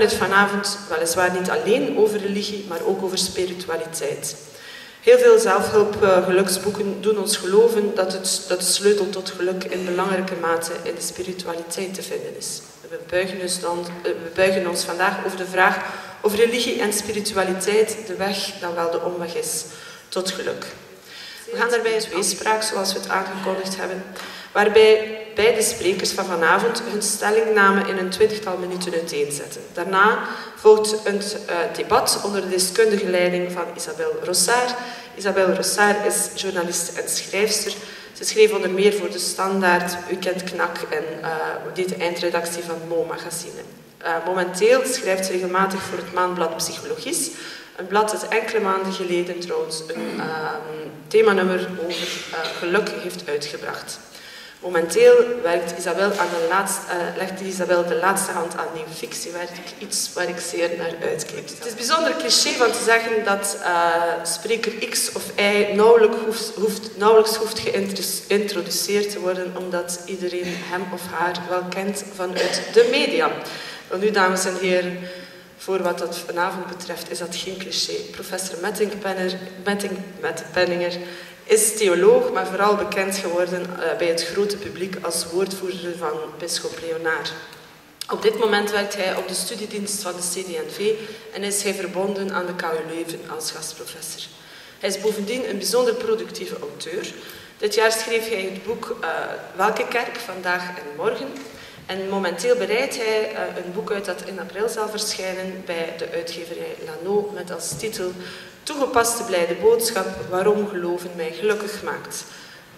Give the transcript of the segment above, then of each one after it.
het vanavond weliswaar niet alleen over religie, maar ook over spiritualiteit. Heel veel zelfhulp-geluksboeken doen ons geloven dat, het, dat de sleutel tot geluk in belangrijke mate in de spiritualiteit te vinden is. We buigen, dus dan, we buigen ons vandaag over de vraag of religie en spiritualiteit de weg dan wel de omweg is tot geluk. We gaan daarbij een tweespraak, zoals we het aangekondigd hebben, waarbij beide sprekers van vanavond hun stellingname in een twintigtal minuten uiteenzetten. Daarna volgt een uh, debat onder de deskundige leiding van Isabel Rossard. Isabel Rossard is journalist en schrijfster. Ze schreef onder meer voor De Standaard, U kent Knak en uh, de eindredactie van Mo Magazine. Uh, momenteel schrijft ze regelmatig voor het maandblad Psychologisch, een blad dat enkele maanden geleden trouwens een uh, themanummer over geluk heeft uitgebracht. Momenteel werkt Isabel aan de laatste, uh, legt Isabel de laatste hand aan nieuwe fictiewerk, iets waar ik zeer naar uitkijk. Het is bijzonder cliché van te zeggen dat uh, spreker X of Y nauwelijks hoeft, hoeft geïntroduceerd te worden, omdat iedereen hem of haar wel kent vanuit de media. Wel nu, dames en heren, voor wat dat vanavond betreft is dat geen cliché. Professor Metting-Penninger is theoloog, maar vooral bekend geworden uh, bij het grote publiek als woordvoerder van bischop Leonard. Op dit moment werkt hij op de studiedienst van de CDNV en is hij verbonden aan de KU Leuven als gastprofessor. Hij is bovendien een bijzonder productieve auteur. Dit jaar schreef hij het boek uh, Welke kerk, vandaag en morgen. En momenteel bereidt hij uh, een boek uit dat in april zal verschijnen bij de uitgeverij Lano met als titel Toegepaste blijde boodschap waarom geloven mij gelukkig maakt.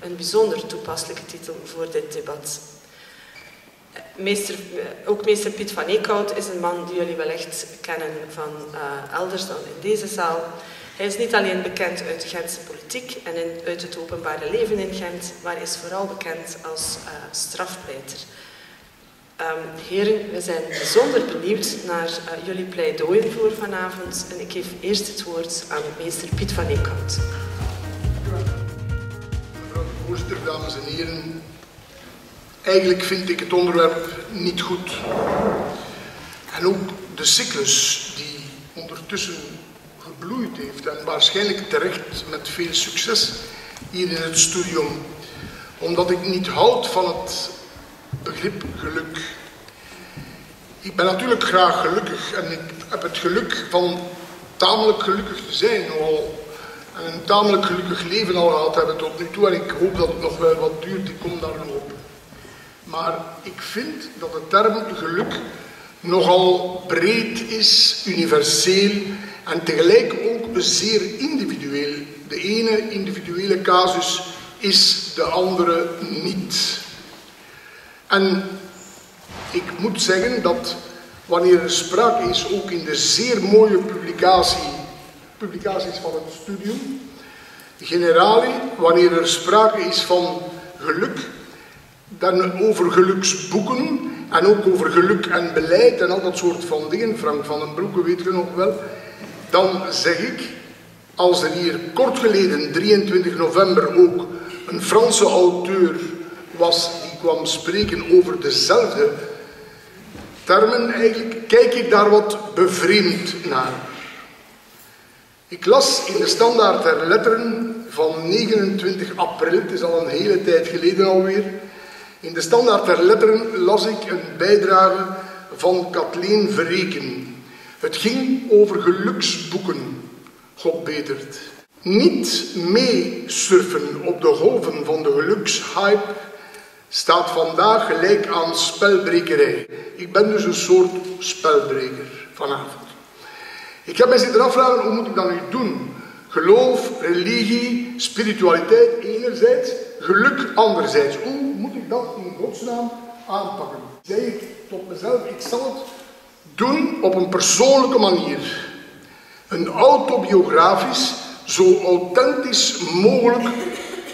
Een bijzonder toepasselijke titel voor dit debat. Meester, ook meester Piet van Eekhout is een man die jullie wellicht kennen van uh, elders dan in deze zaal. Hij is niet alleen bekend uit de Gentse politiek en uit het openbare leven in Gent, maar is vooral bekend als uh, strafpleiter. Um, heren, we zijn bijzonder benieuwd naar uh, jullie pleidooien voor vanavond. En ik geef eerst het woord aan meester Piet van Eekhout. Mevrouw de voorzitter, dames en heren. Eigenlijk vind ik het onderwerp niet goed. En ook de cyclus die ondertussen gebloeid heeft en waarschijnlijk terecht met veel succes hier in het studium. Omdat ik niet houd van het begrip geluk. Ik ben natuurlijk graag gelukkig en ik heb het geluk van tamelijk gelukkig te zijn nogal. En een tamelijk gelukkig leven al gehad hebben tot nu toe en ik hoop dat het nog wel wat duurt, ik kom daar nog op. Maar ik vind dat de term geluk nogal breed is, universeel en tegelijk ook zeer individueel. De ene individuele casus is de andere niet. En ik moet zeggen dat wanneer er sprake is, ook in de zeer mooie publicatie, publicaties van het studium, generali, wanneer er sprake is van geluk, dan over geluksboeken en ook over geluk en beleid en al dat soort van dingen, Frank van den Broeke weet je nog wel, dan zeg ik, als er hier kort geleden, 23 november, ook een Franse auteur was kwam spreken over dezelfde termen, eigenlijk kijk ik daar wat bevreemd naar. Ik las in de Standaard der Letteren van 29 april, het is al een hele tijd geleden alweer, in de Standaard der Letteren las ik een bijdrage van Kathleen Verreken. Het ging over geluksboeken, God betert. Niet meesurfen op de golven van de gelukshype staat vandaag gelijk aan spelbrekerij. Ik ben dus een soort spelbreker vanavond. Ik heb mij zitten afvragen, hoe moet ik dat nu doen? Geloof, religie, spiritualiteit enerzijds, geluk anderzijds. Hoe moet ik dat in godsnaam aanpakken? Zeg ik tot mezelf, ik zal het doen op een persoonlijke manier. Een autobiografisch, zo authentisch mogelijk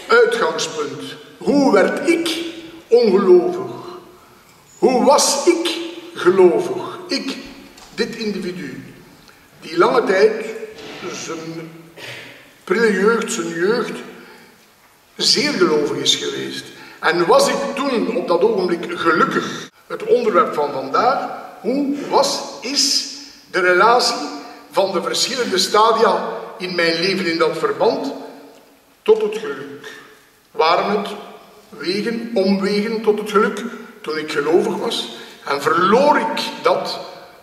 uitgangspunt. Hoe werd ik ongelovig. Hoe was ik gelovig? Ik, dit individu, die lange tijd, zijn prille jeugd, zijn jeugd, zeer gelovig is geweest. En was ik toen op dat ogenblik gelukkig? Het onderwerp van vandaag hoe was, is de relatie van de verschillende stadia in mijn leven in dat verband tot het geluk. Waren het wegen, omwegen tot het geluk toen ik gelovig was en verloor ik dat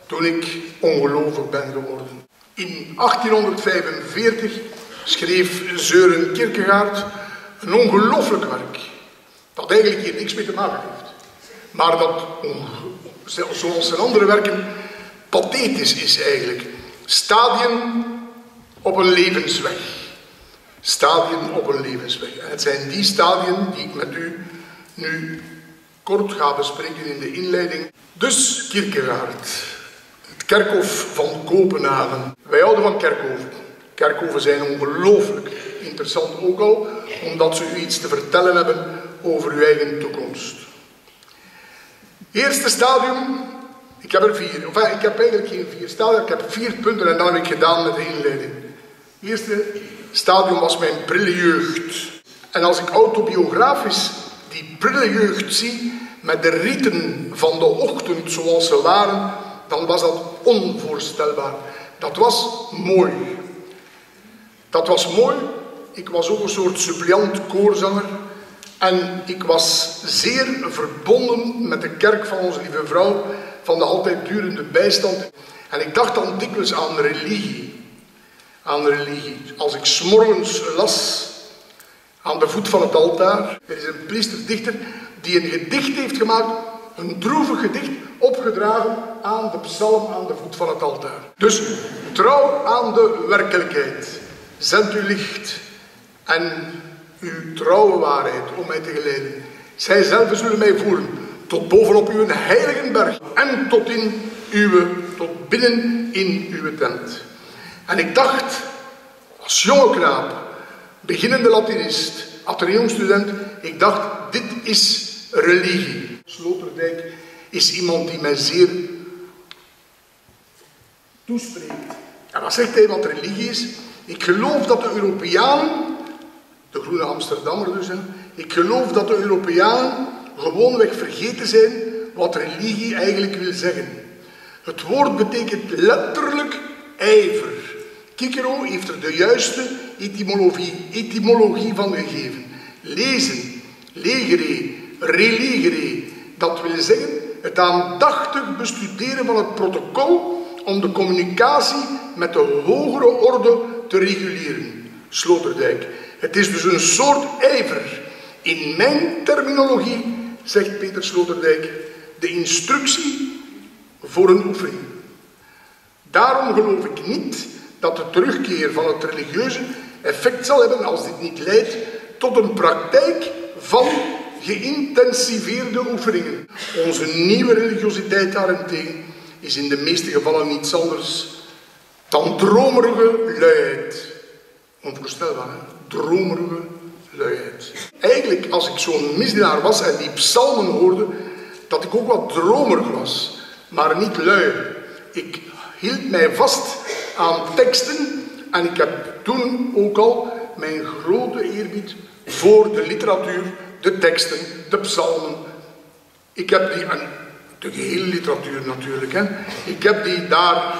toen ik ongelovig ben geworden. In 1845 schreef Zeuren Kierkegaard een ongelooflijk werk, dat eigenlijk hier niks mee te maken heeft, maar dat, zoals zijn andere werken, pathetisch is eigenlijk. Stadien op een levensweg. Stadien op een levensweg. En het zijn die stadien die ik met u nu kort ga bespreken in de inleiding. Dus Kierkegaard, het kerkhof van Kopenhagen. Wij houden van kerkhoven. Kerkhoven zijn ongelooflijk interessant ook al, omdat ze u iets te vertellen hebben over uw eigen toekomst. Eerste stadium, ik heb er vier. Enfin, ik heb eigenlijk geen vier stadia, ik heb vier punten en dan heb ik gedaan met de inleiding. Eerste stadium was mijn prille jeugd. En als ik autobiografisch die prille jeugd zie, met de rieten van de ochtend zoals ze waren, dan was dat onvoorstelbaar. Dat was mooi. Dat was mooi. Ik was ook een soort suppliant koorzanger. En ik was zeer verbonden met de kerk van onze lieve vrouw, van de altijd durende bijstand. En ik dacht dan dikwijls aan religie. Aan religie. Als ik s'morgens las aan de voet van het altaar. Er is een priesterdichter die een gedicht heeft gemaakt, een droevig gedicht, opgedragen aan de psalm aan de voet van het altaar. Dus trouw aan de werkelijkheid. Zend uw licht en uw trouwe waarheid om mij te geleiden. Zij zelf zullen mij voeren tot bovenop uw heilige berg en tot in uw, tot binnen in uw tent. En ik dacht, als jonge knaap, beginnende Latinist, ateneumstudent, ik dacht, dit is religie. Sloterdijk is iemand die mij zeer toespreekt. En wat zegt hij wat religie is? Ik geloof dat de Europeanen, de groene Amsterdammer dus, ik geloof dat de Europeanen gewoonweg vergeten zijn wat religie eigenlijk wil zeggen. Het woord betekent letterlijk ijver. Cicero heeft er de juiste etymologie, etymologie van gegeven. Lezen, legere, religere. Dat wil zeggen het aandachtig bestuderen van het protocol om de communicatie met de hogere orde te reguleren. Sloterdijk. Het is dus een soort ijver. In mijn terminologie, zegt Peter Sloterdijk, de instructie voor een oefening. Daarom geloof ik niet dat de terugkeer van het religieuze effect zal hebben als dit niet leidt tot een praktijk van geïntensiveerde oefeningen. Onze nieuwe religiositeit daarentegen is in de meeste gevallen niets anders dan dromerige luiheid. Onvoorstelbaar, hè? dromerige luiheid. Eigenlijk, als ik zo'n misdienaar was en die psalmen hoorde, dat ik ook wat dromerig was, maar niet lui. Ik hield mij vast aan teksten en ik heb toen ook al mijn grote eerbied voor de literatuur, de teksten, de psalmen. Ik heb die, en de gehele literatuur natuurlijk, hè. ik heb die daar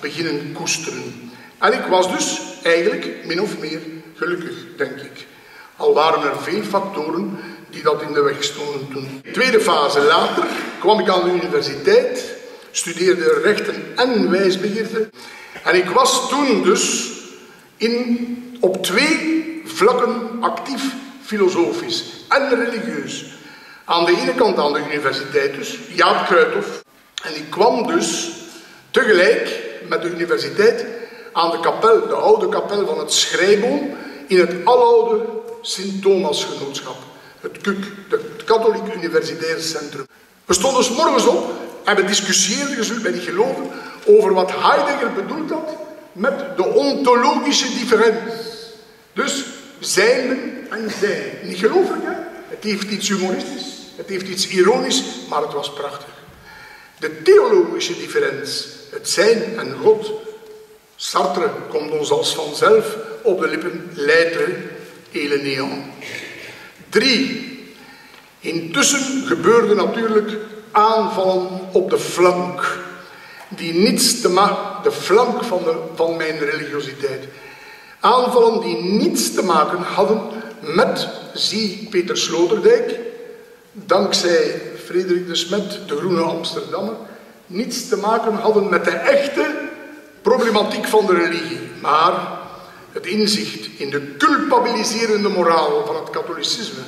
beginnen koesteren. En ik was dus eigenlijk min of meer gelukkig, denk ik. Al waren er veel factoren die dat in de weg stonden toen. Tweede fase later kwam ik aan de universiteit, studeerde rechten en wijsbegeerte. En ik was toen dus in, op twee vlakken actief filosofisch en religieus. Aan de ene kant aan de universiteit dus, Jaap Kruithof. En ik kwam dus tegelijk met de universiteit aan de kapel, de oude kapel van het Schrijboom, in het aloude Sint-Thomas-genootschap. Het KUK, het Katholiek Universitair Centrum. We stonden s morgens op en we discussieerden, zult mij niet geloven, over wat Heidegger bedoeld had met de ontologische differentie. Dus zijnde en zijn. Niet gelooflijk, hè? Het heeft iets humoristisch, het heeft iets ironisch, maar het was prachtig. De theologische differentie, het zijn en God. Sartre komt ons als vanzelf op de lippen, l'être et le néant. Drie. Intussen gebeurde natuurlijk aanvallen op de flank. Die niets te maken, de flank van, de, van mijn religiositeit. Aanvallen die niets te maken hadden met, zie Peter Sloterdijk, dankzij Frederik de Smet, de Groene Amsterdammer, niets te maken hadden met de echte problematiek van de religie. Maar het inzicht in de culpabiliserende moraal van het katholicisme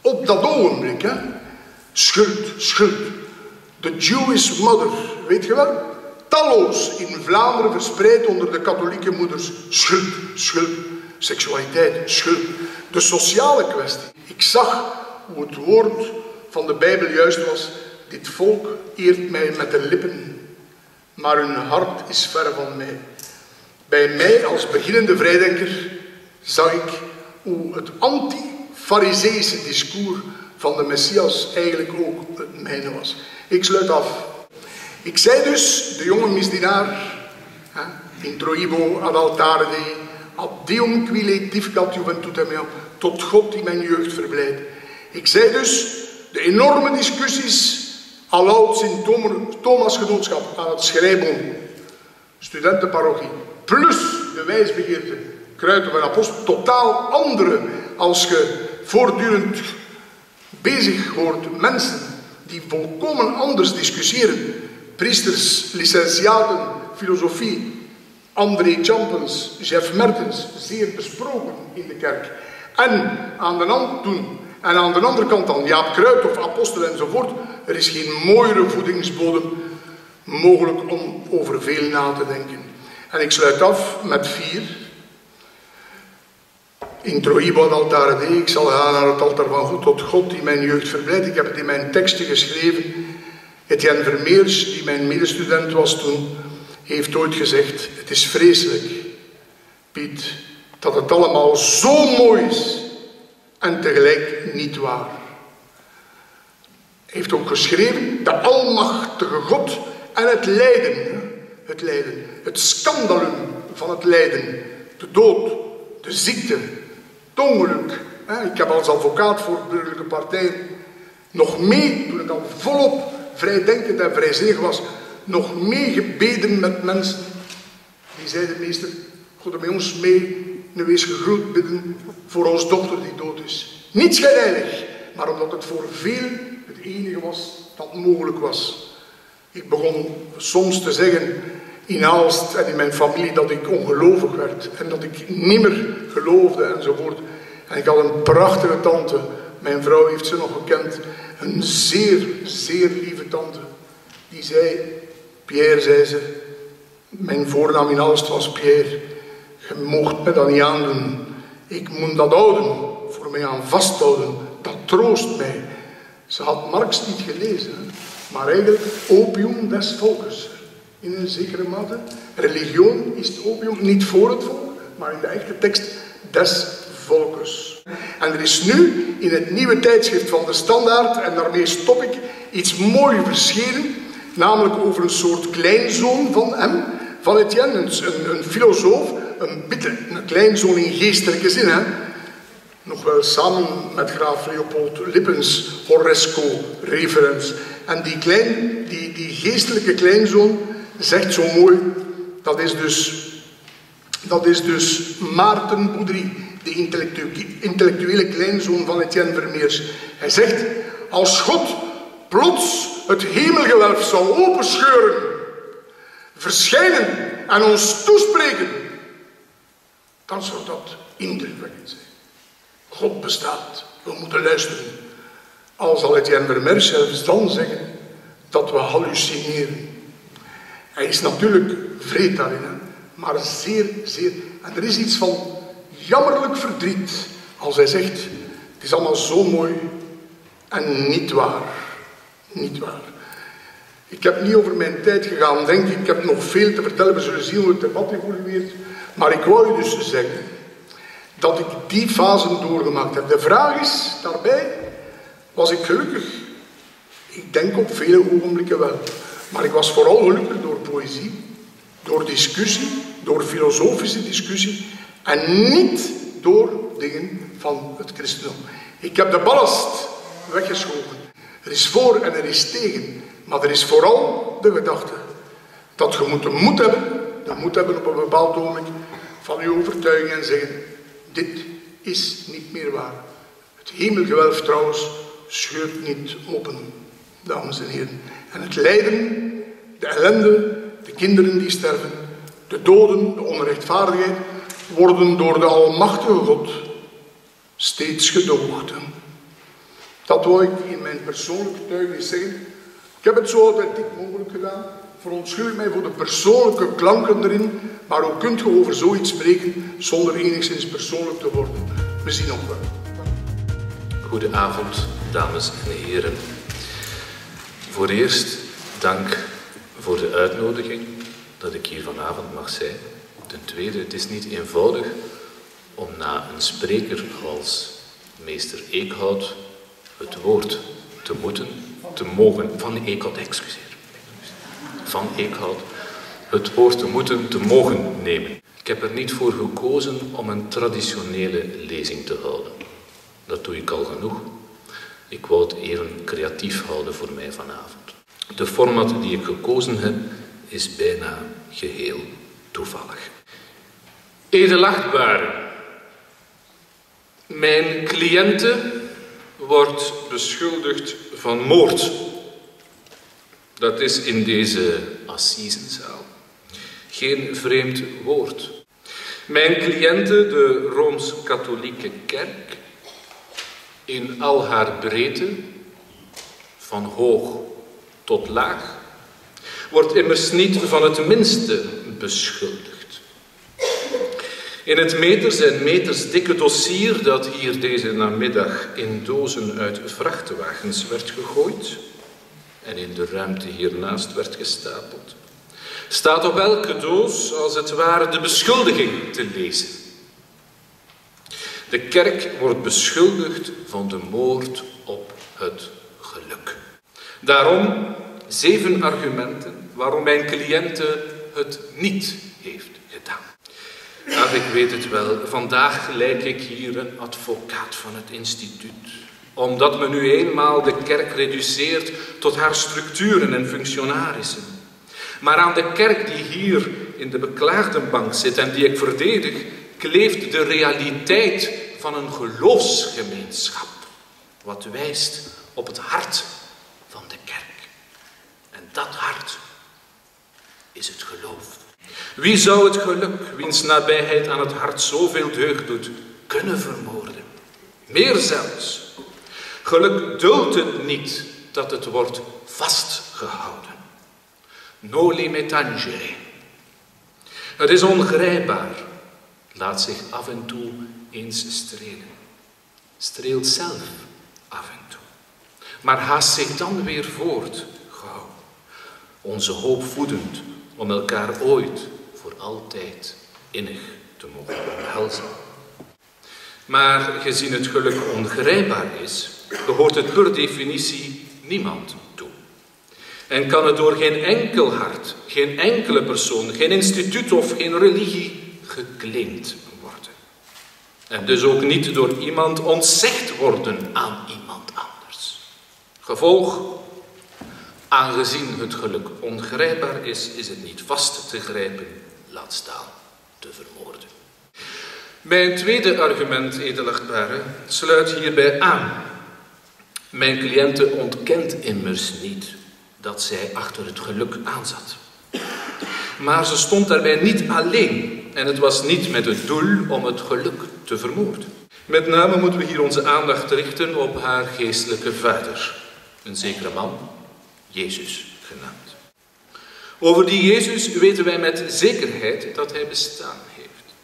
op dat ogenblik, hè, schuld, schuld. De Jewish mother, weet je wel? Talloos in Vlaanderen verspreid onder de katholieke moeders. Schuld, schuld, seksualiteit, schuld. De sociale kwestie. Ik zag hoe het woord van de Bijbel juist was. Dit volk eert mij met de lippen, maar hun hart is ver van mij. Bij mij als beginnende vrijdenker zag ik hoe het anti-fariseïsche discours van de Messias eigenlijk ook het mijne was. Ik sluit af. Ik zei dus, de jonge misdienaar, in troibo ad altare Dei, ad Deum qui letificat juventutem meam, tot God die mijn jeugd verblijdt. Ik zei dus, de enorme discussies al in Thomas Genootschap aan het Schrijboom, studentenparochie, plus de wijsbegeerte, kruiden van apostel, totaal andere als je voortdurend bezig wordt mensen die volkomen anders discussiëren. Priesters, licentiaten, filosofie, André Champens, Jeff Mertens, zeer besproken in de kerk. En aan de, toen, en aan de andere kant dan Jaap Kruid of Apostel enzovoort. Er is geen mooiere voedingsbodem mogelijk om over veel na te denken. En ik sluit af met vier. Introibo ad altare Dei, ik zal gaan naar het altaar van God tot God die mijn jeugd verblijdt. Ik heb het in mijn teksten geschreven. Etienne Vermeers, die mijn medestudent was toen, heeft ooit gezegd, het is vreselijk, Piet, dat het allemaal zo mooi is en tegelijk niet waar. Hij heeft ook geschreven, de almachtige God en het lijden, het lijden, het schandalen van het lijden, de dood, de ziekte, het ongeluk. Ik heb als advocaat voor burgerlijke partijen nog mee, toen ik al volop vrijdenkend en vrijzinnig was, nog mee gebeden met mensen die zeiden, meester, God bij ons mee, nu wees gegroet bidden voor ons dochter die dood is. Niet schijnheilig, maar omdat het voor veel het enige was dat mogelijk was. Ik begon soms te zeggen in Aalst en in mijn familie dat ik ongelovig werd en dat ik nimmer geloofde enzovoort. En ik had een prachtige tante, mijn vrouw heeft ze nog gekend, een zeer, zeer lieve tante. Die zei, Pierre, zei ze, mijn voornaam in Aalst was Pierre, je mocht me dat niet aandoen. Ik moet dat houden, voor mij aan vasthouden, dat troost mij. Ze had Marx niet gelezen, maar eigenlijk opium des volkes in een zekere mate. Religion is het opium niet voor het volk, maar in de echte tekst des volkes. En er is nu in het nieuwe tijdschrift van de Standaard, en daarmee stop ik, iets mooi verschenen, namelijk over een soort kleinzoon van hem, van Etienne, een, een, filosoof, een, een kleinzoon in geestelijke zin, hè. nog wel samen met graaf Leopold Lippens, Horresco, referens. En die, klein, die, die geestelijke kleinzoon, zegt zo mooi, dat is dus, dat is dus Maarten Boudry, de intellectuele kleinzoon van Etienne Vermeers. Hij zegt, als God plots het hemelgewelf zou openscheuren, verschijnen en ons toespreken, dan zou dat indrukwekkend zijn. God bestaat, we moeten luisteren. Al zal Etienne Vermeers zelfs dan zeggen dat we hallucineren. Hij is natuurlijk vreed daarin, maar zeer, zeer. En er is iets van jammerlijk verdriet als hij zegt: Het is allemaal zo mooi en niet waar. Niet waar. Ik heb niet over mijn tijd gegaan, denk ik. Ik heb nog veel te vertellen. We zullen zien hoe het debat evolueert. Maar ik wou u dus zeggen dat ik die fasen doorgemaakt heb. De vraag is daarbij: was ik gelukkig? Ik denk op vele ogenblikken wel. Maar ik was vooral gelukkig door poëzie, door discussie, door filosofische discussie en niet door dingen van het christendom. Ik heb de ballast weggeschoven. Er is voor en er is tegen. Maar er is vooral de gedachte dat je moet de moed hebben, de moed hebben op een bepaald ogenblik van je overtuiging en zeggen, dit is niet meer waar. Het hemelgewelf trouwens scheurt niet open, dames en heren. En het lijden, de ellende, de kinderen die sterven, de doden, de onrechtvaardigheid, worden door de Almachtige God steeds gedoogd. Dat wil ik in mijn persoonlijke getuigenis zeggen. Ik heb het zo authentiek mogelijk gedaan. Verontschuldig mij voor de persoonlijke klanken erin, maar hoe kunt je over zoiets spreken zonder enigszins persoonlijk te worden? We zien nog wel. Goedenavond, dames en heren. Voor eerst dank voor de uitnodiging dat ik hier vanavond mag zijn. Ten tweede, het is niet eenvoudig om na een spreker als meester Eekhout het woord te moeten, te mogen, van Eekhout, excuseer, van Eekhout, het woord te moeten, te mogen nemen. Ik heb er niet voor gekozen om een traditionele lezing te houden. Dat doe ik al genoeg. Ik wou het even creatief houden voor mij vanavond. De format die ik gekozen heb is bijna geheel toevallig. Edelachtbare, mijn cliënte wordt beschuldigd van moord. Dat is in deze assisenzaal geen vreemd woord. Mijn cliënte, de Rooms-Katholieke Kerk, in al haar breedte, van hoog tot laag, wordt immers niet van het minste beschuldigd. In het meters en meters dikke dossier dat hier deze namiddag in dozen uit vrachtwagens werd gegooid en in de ruimte hiernaast werd gestapeld, staat op elke doos als het ware de beschuldiging te lezen. De kerk wordt beschuldigd van de moord op het geluk. Daarom zeven argumenten waarom mijn cliënte het niet heeft gedaan. Ach, ik weet het wel. Vandaag lijk ik hier een advocaat van het instituut. Omdat men nu eenmaal de kerk reduceert tot haar structuren en functionarissen. Maar aan de kerk die hier in de beklaagdenbank zit en die ik verdedig, kleeft de realiteit van een geloofsgemeenschap. Wat wijst op het hart van de kerk. En dat hart is het geloof. Wie zou het geluk, wiens nabijheid aan het hart zoveel deugd doet, kunnen vermoorden? Meer zelfs. Geluk duldt het niet dat het wordt vastgehouden. Noli me tangere. Het is ongrijpbaar. Laat zich af en toe eens strelen. Streelt zelf af en toe. Maar haast zich dan weer voort, gauw. Onze hoop voedend om elkaar ooit voor altijd innig te mogen omhelzen. Maar gezien het geluk ongrijpbaar is, behoort het per definitie niemand toe. En kan het door geen enkel hart, geen enkele persoon, geen instituut of geen religie worden. En dus ook niet door iemand ontzegd worden aan iemand anders. Gevolg, aangezien het geluk ongrijpbaar is, is het niet vast te grijpen, laat staan te vermoorden. Mijn tweede argument, edelachtbare, sluit hierbij aan. Mijn cliënte ontkent immers niet dat zij achter het geluk aanzat. Maar ze stond daarbij niet alleen en het was niet met het doel om het geluk te vermoorden. Met name moeten we hier onze aandacht richten op haar geestelijke vader, een zekere man, Jezus genaamd. Over die Jezus weten wij met zekerheid dat hij bestaan heeft.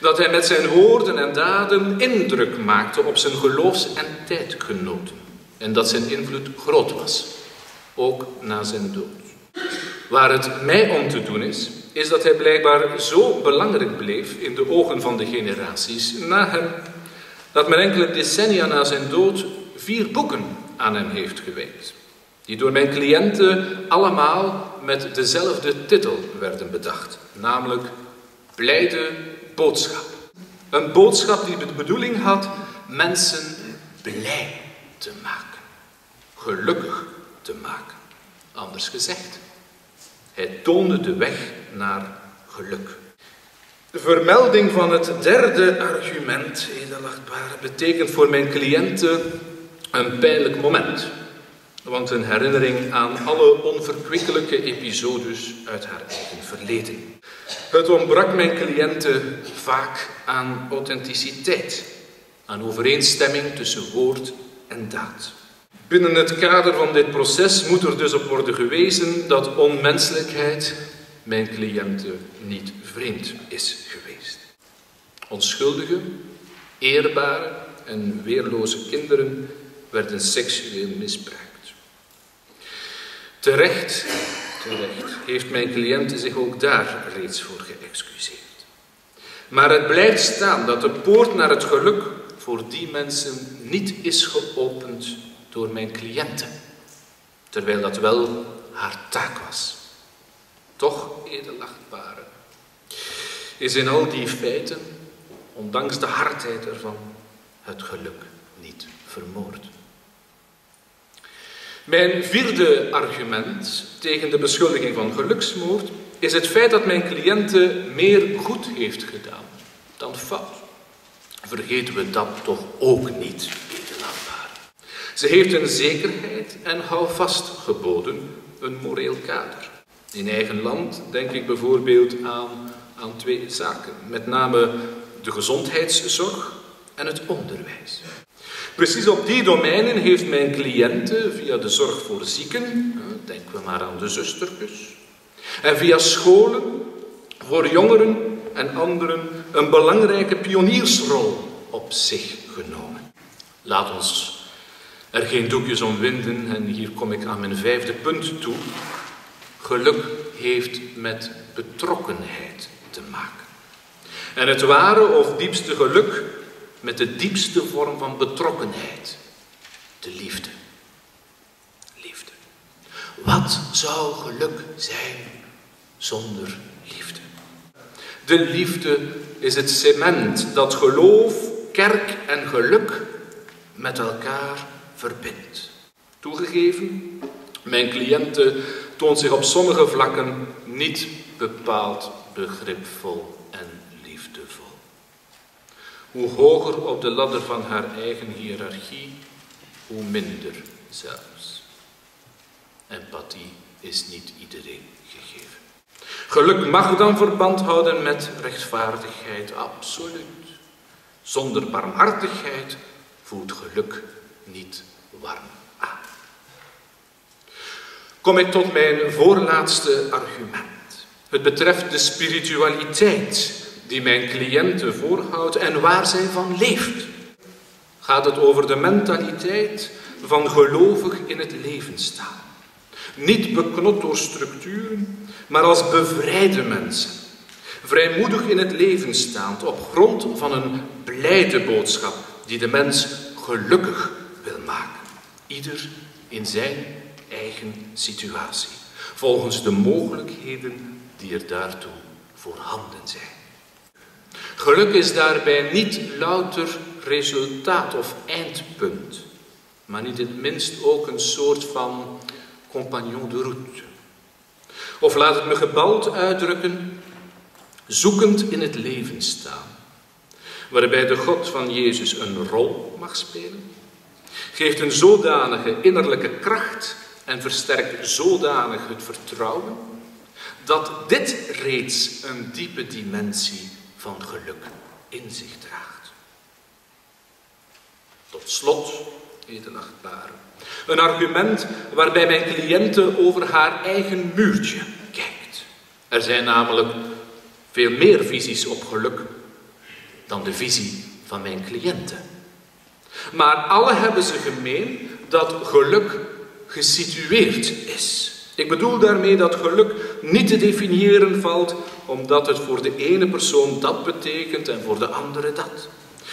Dat hij met zijn woorden en daden indruk maakte op zijn geloofs- en tijdgenoten. En dat zijn invloed groot was, ook na zijn dood. Waar het mij om te doen is, is dat hij blijkbaar zo belangrijk bleef in de ogen van de generaties na hem, dat men enkele decennia na zijn dood vier boeken aan hem heeft gewijd, die door mijn cliënten allemaal met dezelfde titel werden bedacht, namelijk Blijde Boodschap. Een boodschap die de bedoeling had mensen blij te maken, gelukkig te maken. Anders gezegd, hij toonde de weg naar geluk. De vermelding van het derde argument, edelachtbare, betekent voor mijn cliënten een pijnlijk moment. Want een herinnering aan alle onverkwikkelijke episodes uit haar eigen verleden. Het ontbrak mijn cliënten vaak aan authenticiteit, aan overeenstemming tussen woord en daad. Binnen het kader van dit proces moet er dus op worden gewezen dat onmenselijkheid mijn cliënten niet vreemd is geweest. Onschuldige, eerbare en weerloze kinderen werden seksueel misbruikt. Terecht, terecht heeft mijn cliënt zich ook daar reeds voor geëxcuseerd. Maar het blijft staan dat de poort naar het geluk voor die mensen niet is geopend door mijn cliënten, terwijl dat wel haar taak was. Toch, edelachtbare, is in al die feiten, ondanks de hardheid ervan, het geluk niet vermoord. Mijn vierde argument tegen de beschuldiging van geluksmoord is het feit dat mijn cliënte meer goed heeft gedaan dan fout. Vergeten we dat toch ook niet, edelachtbare. Ze heeft een zekerheid en houvast geboden, een moreel kader. In eigen land denk ik bijvoorbeeld aan, aan twee zaken, met name de gezondheidszorg en het onderwijs. Precies op die domeinen heeft mijn cliënte via de zorg voor zieken, denken we maar aan de zustertjes, en via scholen voor jongeren en anderen een belangrijke pioniersrol op zich genomen. Laat ons er geen doekjes om winden en hier kom ik aan mijn vijfde punt toe. Geluk heeft met betrokkenheid te maken. En het ware of diepste geluk met de diepste vorm van betrokkenheid, de liefde. Liefde. Wat zou geluk zijn zonder liefde? De liefde is het cement dat geloof, kerk en geluk met elkaar verbindt. Toegegeven, mijn cliënte zich op sommige vlakken niet bepaald begripvol en liefdevol. Hoe hoger op de ladder van haar eigen hiërarchie, hoe minder zelfs. Empathie is niet iedereen gegeven. Geluk mag dan verband houden met rechtvaardigheid, absoluut. Zonder barmhartigheid voelt geluk niet warm. Kom ik tot mijn voorlaatste argument. Het betreft de spiritualiteit die mijn cliënten voorhoudt en waar zij van leeft. Gaat het over de mentaliteit van gelovig in het leven staan. Niet beknot door structuren, maar als bevrijde mensen. Vrijmoedig in het leven staand op grond van een blijde boodschap die de mens gelukkig wil maken. Ieder in zijn eigen situatie, volgens de mogelijkheden die er daartoe voorhanden zijn. Geluk is daarbij niet louter resultaat of eindpunt, maar niet het minst ook een soort van compagnon de route. Of laat het me gebald uitdrukken, zoekend in het leven staan, waarbij de God van Jezus een rol mag spelen, geeft een zodanige innerlijke kracht en versterkt zodanig het vertrouwen, dat dit reeds een diepe dimensie van geluk in zich draagt. Tot slot, edelachtbare, een argument waarbij mijn cliënte over haar eigen muurtje kijkt. Er zijn namelijk veel meer visies op geluk dan de visie van mijn cliënten. Maar alle hebben ze gemeen dat geluk gesitueerd is. Ik bedoel daarmee dat geluk niet te definiëren valt omdat het voor de ene persoon dat betekent en voor de andere dat.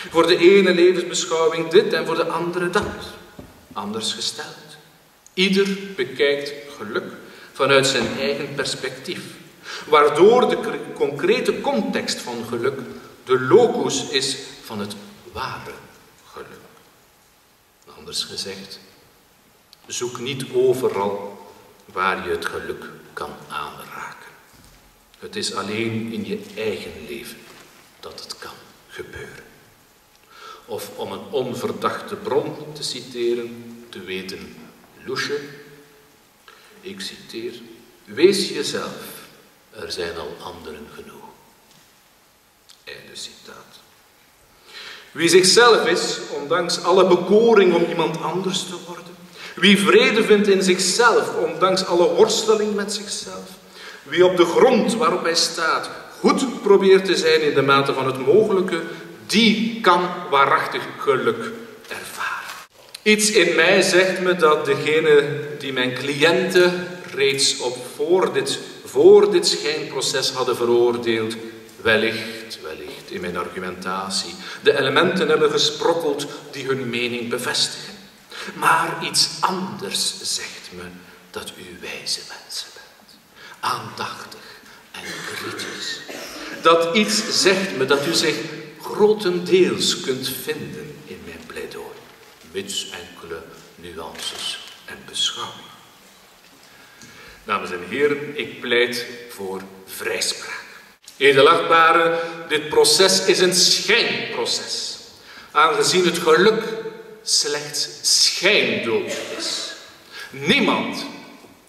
Voor de ene levensbeschouwing dit en voor de andere dat. Anders gesteld. Ieder bekijkt geluk vanuit zijn eigen perspectief, waardoor de concrete context van geluk de locus is van het ware geluk. Anders gezegd, Zoek niet overal waar je het geluk kan aanraken. Het is alleen in je eigen leven dat het kan gebeuren. Of om een onverdachte bron te citeren, te weten Loesje, ik citeer, wees jezelf, er zijn al anderen genoeg. Einde citaat. Wie zichzelf is, ondanks alle bekoring om iemand anders te worden. Wie vrede vindt in zichzelf, ondanks alle worsteling met zichzelf. Wie op de grond waarop hij staat goed probeert te zijn in de mate van het mogelijke, die kan waarachtig geluk ervaren. Iets in mij zegt me dat degene die mijn cliënten reeds op voor dit, voor dit schijnproces hadden veroordeeld, wellicht, wellicht in mijn argumentatie, de elementen hebben gesprokkeld die hun mening bevestigen. Maar iets anders zegt me dat u wijze mensen bent, aandachtig en kritisch. Dat iets zegt me dat u zich grotendeels kunt vinden in mijn pleidooi, mits enkele nuances en beschouwingen. Dames en heren, ik pleit voor vrijspraak. Edelachtbare, dit proces is een schijnproces, aangezien het geluk slechts schijndood is. Niemand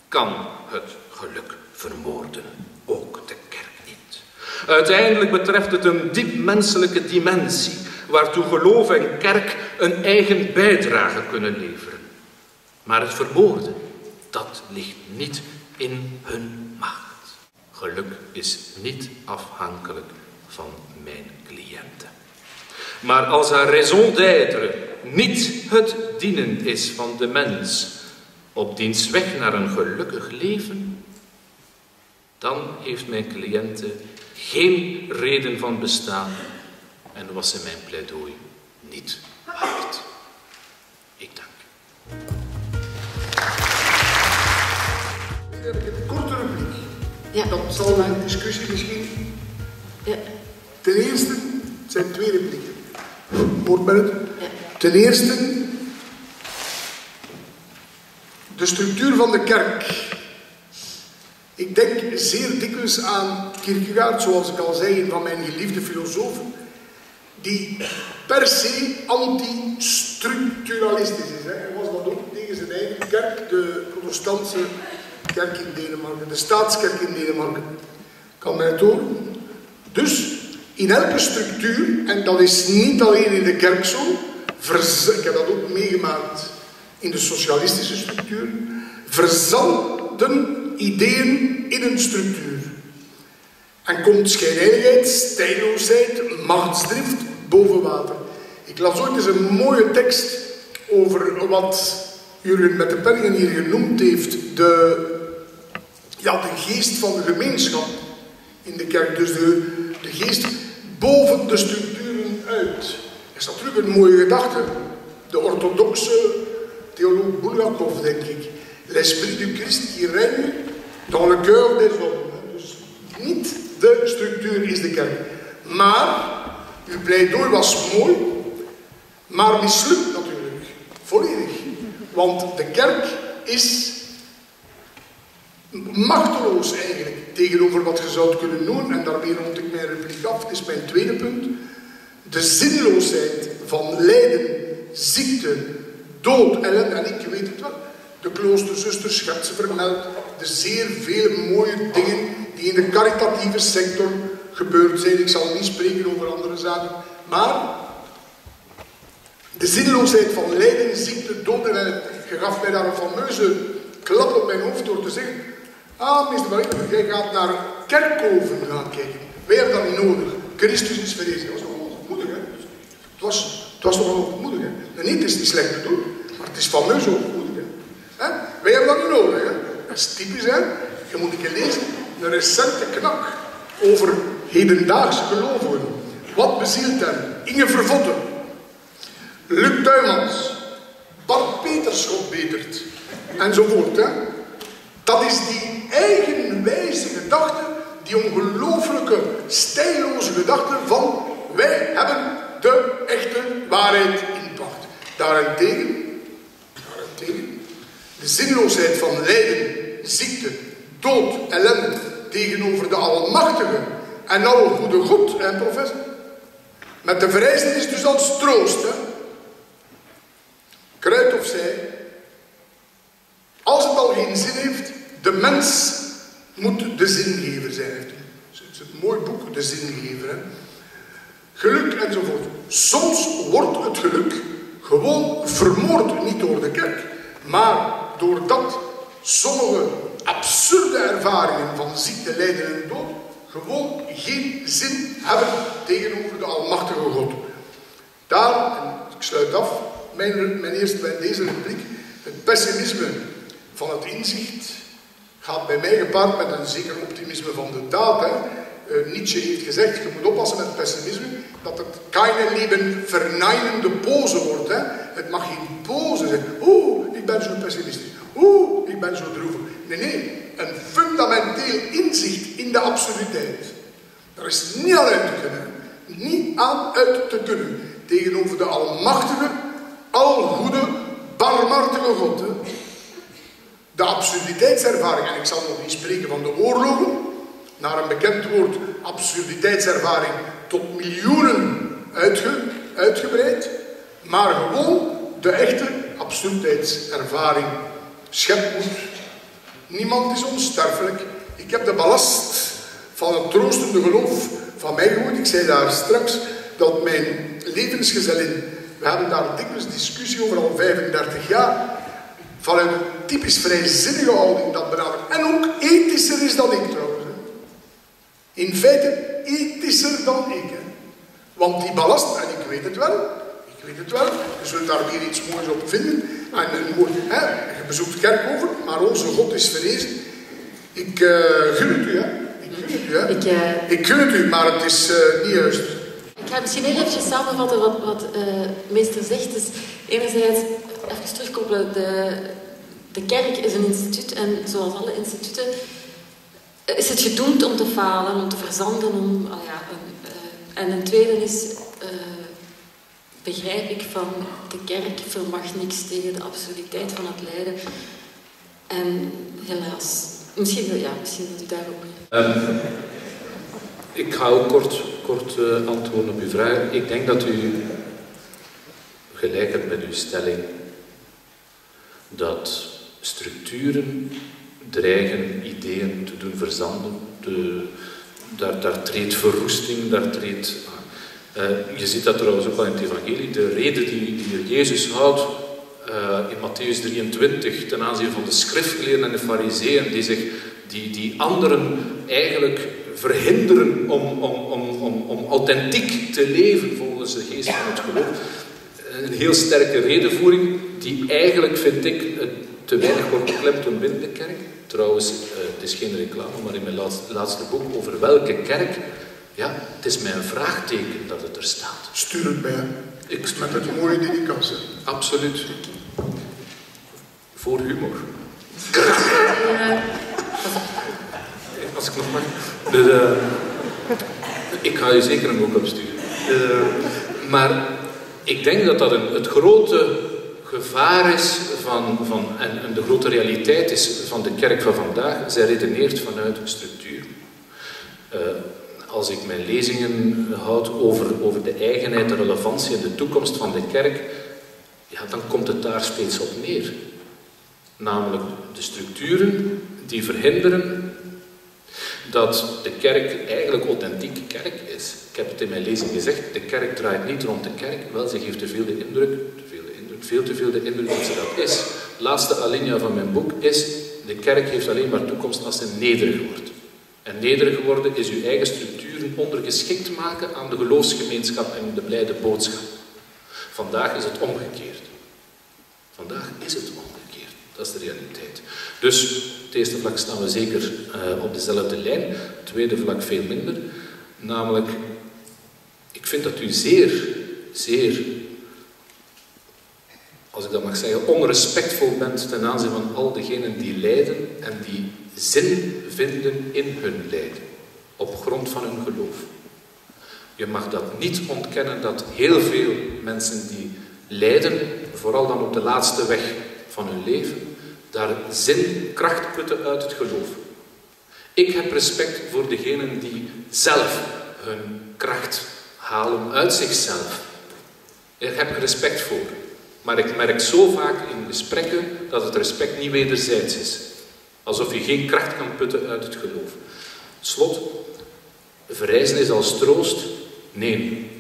kan het geluk vermoorden, ook de kerk niet. Uiteindelijk betreft het een diep menselijke dimensie, waartoe geloof en kerk een eigen bijdrage kunnen leveren. Maar het vermoorden, dat ligt niet in hun macht. Geluk is niet afhankelijk van mijn. Maar als haar raison d'être niet het dienen is van de mens op diens weg naar een gelukkig leven, dan heeft mijn cliënte geen reden van bestaan en was ze mijn pleidooi niet waard. Ik dank u. Een korte rubriek. Ja, Dat zal een discussie misschien. Ja. Ten eerste, het zijn twee replieken. Hoort. Ten eerste, de structuur van de kerk. Ik denk zeer dikwijls aan Kierkegaard, zoals ik al zei, een van mijn geliefde filosofen, die per se anti-structuralistisch is. Hè. Hij was dat ook tegen zijn eigen kerk, de protestantse kerk in Denemarken, de staatskerk in Denemarken. Kan mij het horen? Dus in elke structuur, en dat is niet alleen in de kerk zo, ik heb dat ook meegemaakt in de socialistische structuur, verzanden ideeën in een structuur. En komt schijnheiligheid, stijloosheid, machtsdrift boven water. Ik las ooit eens een mooie tekst over wat Jurgen met de Penningen hier genoemd heeft, de, ja, de geest van de gemeenschap in de kerk. Dus de, de geest boven de structuren uit. Is natuurlijk een mooie gedachte. De orthodoxe theoloog Bulgakov, denk ik. L'esprit du Christ qui règne dans le cœur des hommes. Dus niet de structuur is de kerk. Maar, uw pleidooi was mooi, maar mislukt natuurlijk. Volledig. Want de kerk is machteloos eigenlijk tegenover wat je zou kunnen noemen, en daarmee rond ik mijn repliek af, is mijn tweede punt, de zinloosheid van lijden, ziekte, dood, ellende, en ik weet het wel, de kloosterzusters, ze vermeld, de zeer vele mooie dingen die in de caritatieve sector gebeurd zijn. Ik zal niet spreken over andere zaken, maar de zinloosheid van lijden, ziekte, dood en ellende. Je gaf mij daar een fameuze klap op mijn hoofd door te zeggen, ah, meester Marie, jij gaat naar kerkhoven gaan kijken. Wij hebben dat niet nodig. Christus is verrezen. Dat was nogal hoogmoedig, hè. Het was, het was nogal hoogmoedig, hè. Nee, het is niet slecht bedoeld, maar het is fameus hoogmoedig, hè. Hè? Wij hebben dat niet nodig, hè. Dat is typisch, hè. Je moet een keer lezen, een recente knak over hedendaagse gelovigen. Wat bezielt hen? Inge Vervotten, Luc Tuymans, Bart Peterschot betert, enzovoort, hè. Dat is die eigenwijze gedachte, die ongelooflijke, stijloze gedachte van wij hebben de echte waarheid in pacht. Daarentegen, daarentegen zinloosheid van lijden, ziekte, dood, ellende tegenover de Almachtige en al goede God, en professor? Met de vereisnis dus als troost, hè? Kruid of zij, als het al geen zin heeft, de mens moet de zingever zijn. Het is een mooi boek, De Zingever. Hè? Geluk enzovoort. Soms wordt het geluk gewoon vermoord, niet door de kerk, maar doordat sommige absurde ervaringen van ziekte, lijden en dood gewoon geen zin hebben tegenover de Almachtige God. Daar, ik sluit af, mijn, mijn eerste, mijn deze repliek, het pessimisme van het inzicht gaat bij mij gepaard met een zeker optimisme van de daad. Uh, Nietzsche heeft gezegd, je moet oppassen met pessimisme, dat het keine Leben verneinende boze wordt. Hè. Het mag geen boze zijn. Oeh, ik ben zo pessimistisch. Oeh, ik ben zo droevig. Nee, nee, een fundamenteel inzicht in de absoluteit. Er is niet aan uit te kunnen. Niet aan uit te kunnen. Tegenover de almachtige, algoede, barmhartige God. Hè. De absurditeitservaring, en ik zal nog niet spreken van de oorlogen, naar een bekend woord absurditeitservaring tot miljoenen uitge, uitgebreid, maar gewoon de echte absurditeitservaring schept moed. Niemand is onsterfelijk. Ik heb de ballast van het troostende geloof van mij gehoord. Ik zei daar straks dat mijn levensgezellin, we hebben daar dikwijls discussie over al 35 jaar, vanuit een typisch vrijzinnige houding dat benadert. En ook ethischer is dan ik trouwens. In feite ethischer dan ik. Hè. Want die ballast, en ik weet het wel, ik weet het wel, je zult daar weer iets moois op vinden. En een mooi, hè, je bezoekt Kerkhoven, maar onze God is verrezen. Ik uh, gun het u, hè. Ik gun het u, hè. Ik, uh... ik gun het u, maar het is uh, niet juist. Ik ga misschien heel even samenvatten wat, wat meester zegt. Dus enerzijds, even terugkoppelen, de, de kerk is een instituut en zoals alle instituten is het gedoemd om te falen, om te verzanden. Om, oh ja, en een tweede is begrijp ik van de kerk vermag niks tegen de absurditeit van het lijden. En helaas, misschien, ja, misschien dat u daarop. Um, ik ga ook kort, kort antwoorden op uw vraag. Ik denk dat u gelijk hebt met uw stelling dat structuren dreigen ideeën te doen verzanden. De, daar, daar treedt verroesting, daar treedt uh, je ziet dat trouwens ook al in het evangelie. De reden die, Jezus houdt uh, in Matthäus 23 ten aanzien van de schriftgeleerden en de fariseeën die, zich, die, die anderen eigenlijk verhinderen om, om, om, om, om authentiek te leven volgens de geest van het geloof. Een heel sterke redenvoering die eigenlijk, vind ik, te weinig wordt beklemd binnen de kerk. Trouwens, uh, het is geen reclame, maar in mijn laatste, boek over welke kerk ja, het is mijn vraagteken dat het er staat. Stuur het bij Ik Met het mooie dedicatie. Absoluut. Voor humor. Als ik nog maar... Dus, uh, ik ga je zeker een boek opsturen. Uh, maar ik denk dat dat een, het grote gevaar is van, van, en, de grote realiteit is van de kerk van vandaag. Zij redeneert vanuit structuur. Uh, als ik mijn lezingen houd over, over de eigenheid, de relevantie en de toekomst van de kerk, ja, dan komt het daar steeds op neer. Namelijk de structuren die verhinderen dat de kerk eigenlijk authentieke kerk is. Ik heb het in mijn lezing gezegd, de kerk draait niet rond de kerk, wel, ze geeft te veel de indruk, veel, te veel de indruk dat ze dat is. Laatste alinea van mijn boek is, de kerk heeft alleen maar toekomst als ze nederig wordt. En nederig worden is uw eigen structuren ondergeschikt maken aan de geloofsgemeenschap en de blijde boodschap. Vandaag is het omgekeerd. Vandaag is het omgekeerd. Dat is de realiteit. Dus het eerste vlak staan we zeker uh, op dezelfde lijn. Het tweede vlak veel minder. Namelijk, ik vind dat u zeer, zeer, als ik dat mag zeggen, onrespectvol bent ten aanzien van al diegenen die lijden en die zin vinden in hun lijden, op grond van hun geloof. Je mag dat niet ontkennen dat heel veel mensen die lijden, vooral dan op de laatste weg van hun leven, daar zin, kracht putten uit het geloof. Ik heb respect voor degenen die zelf hun kracht halen uit zichzelf. Ik heb respect voor. Maar ik merk zo vaak in gesprekken dat het respect niet wederzijds is. Alsof je geen kracht kan putten uit het geloof. Slot, verrijzen is als troost? Nee.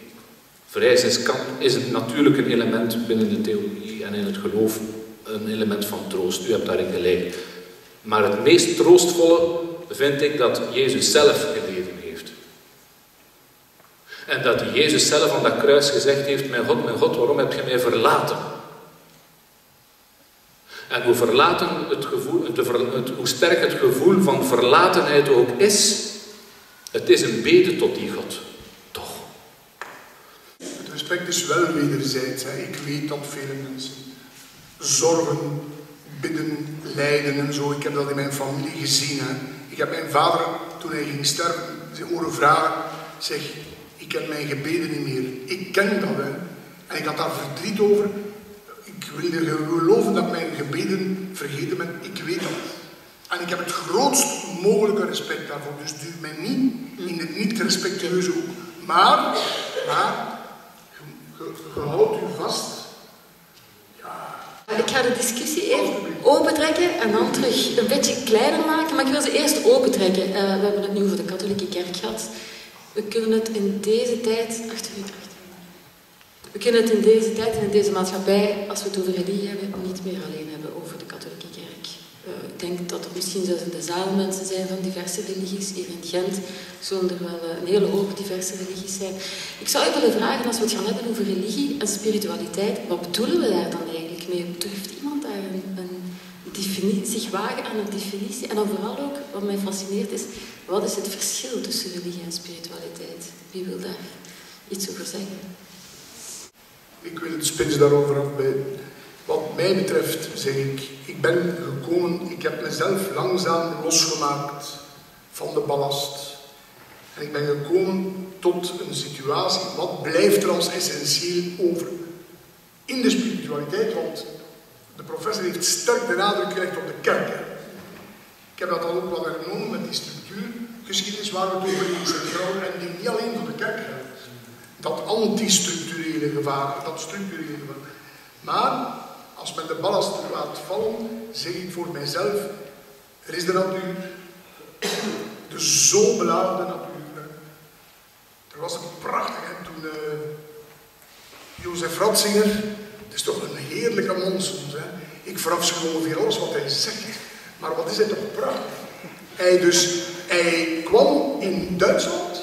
Verrijzen is, kan, is natuurlijk een element binnen de theologie en in het geloof een element van troost. U hebt daarin gelijk. Maar het meest troostvolle vind ik dat Jezus zelf geleden heeft. En dat Jezus zelf aan dat kruis gezegd heeft, mijn God, mijn God, waarom heb je mij verlaten? En hoe, verlaten het gevoel, het, hoe sterk het gevoel van verlatenheid ook is, het is een bede tot die God. Toch? Het respect is wel wederzijds. Hè. Ik weet dat vele mensen zorgen, bidden, lijden en zo. Ik heb dat in mijn familie gezien. Hè. Ik heb mijn vader, toen hij ging sterven, horen vragen. Zeg, ik heb mijn gebeden niet meer. Ik ken dat. Hè. En ik had daar verdriet over. Ik wilde geloven dat mijn gebeden vergeten ben. Ik weet dat. En ik heb het grootst mogelijke respect daarvoor. Dus duw mij niet in het niet-respectueuze hoek. Maar, maar, je, houdt u vast. Ja. Ik ga de discussie even opentrekken en dan terug een beetje kleiner maken. Maar ik wil ze eerst opentrekken. Uh, we hebben het nu over de katholieke kerk gehad. We kunnen het in deze tijd... Achter we kunnen het in deze tijd en in deze maatschappij, als we het over religie hebben, niet meer alleen hebben over de katholieke kerk. Uh, ik denk dat er misschien zelfs in de zaal mensen zijn van diverse religies. Hier in Gent zullen er wel uh, een hele hoop diverse religies zijn. Ik zou je willen vragen, als we het gaan hebben over religie en spiritualiteit, wat bedoelen we daar dan eigenlijk mee? Durft iemand daar zich wagen aan een definitie? En dan vooral ook, wat mij fascineert is, wat is het verschil tussen religie en spiritualiteit? Wie wil daar iets over zeggen? Ik wil het spits daarover afbijten. Wat mij betreft zeg ik, ik ben gekomen, ik heb mezelf langzaam losgemaakt van de ballast. En ik ben gekomen tot een situatie, wat blijft er als essentieel over? In de spiritualiteit, want de professor heeft sterk de nadruk gelegd op de kerk. Ik heb dat al ook wel genomen met die structuurgeschiedenis waar we het over zijn en die niet alleen voor de kerk geldt dat gevaar, dat gevaar. Maar als men de ballast laat vallen, zeg ik voor mijzelf, er is de natuur, de zo beladen natuur. Er was een prachtig, hè, toen uh, Jozef Ratzinger, het is toch een heerlijke soms, hè. ik verafschuw ongeveer alles wat hij zegt, maar wat is hij toch prachtig. Hij dus, hij kwam in Duitsland,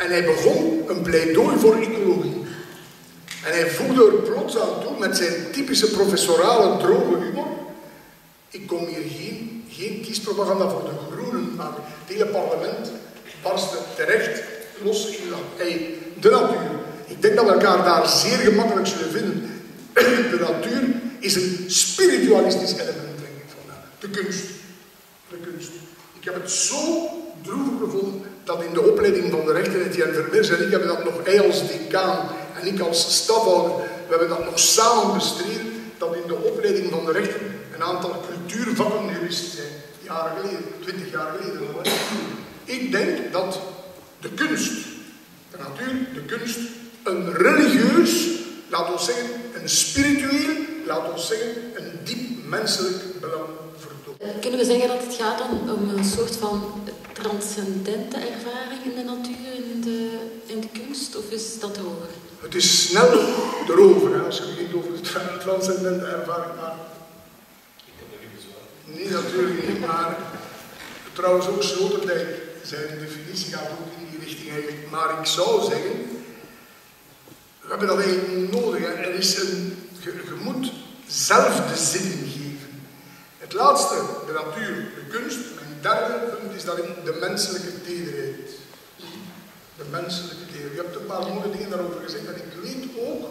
en hij begon een pleidooi voor ecologie. En hij voegde er plots aan toe met zijn typische professorale droge humor. Ik kom hier geen, geen kiespropaganda voor de groenen maken. Het hele parlement barstte terecht los in hey, de natuur. Ik denk dat we elkaar daar zeer gemakkelijk zullen vinden. De natuur is een spiritualistisch element, denk ik. Van, de kunst. De kunst. Ik heb het zo droevig gevonden dat in de opleiding van de rechter Etienne Vermeers en ik hebben dat nog, hij als decaan en ik als stafhouder, we hebben dat nog samen bestreden, dat in de opleiding van de rechter een aantal cultuurvakken juristen zijn. Jaren geleden, twintig jaar geleden. Ik denk dat de kunst, de natuur, de kunst, een religieus, laat ons zeggen, een spiritueel, laat ons zeggen, een diep menselijk belang vertoont. Kunnen we zeggen dat het gaat om een soort van transcendente ervaring in de natuur, in de, in de kunst, of is dat hoger? Het is snel erover, hè, als je begint over de transcendente ervaring. Maar... Nee, natuurlijk niet, maar trouwens ook Sloterdijk, zijn definitie gaat ook in die richting eigenlijk. Maar ik zou zeggen, we hebben dat eigenlijk nodig. Hè. Er is een, je, je moet zelf de zin geven. Het laatste, de natuur, de kunst, derde punt is daarin de menselijke tederheid. De menselijke tederheid. Je hebt een paar mooie dingen daarover gezegd en ik weet ook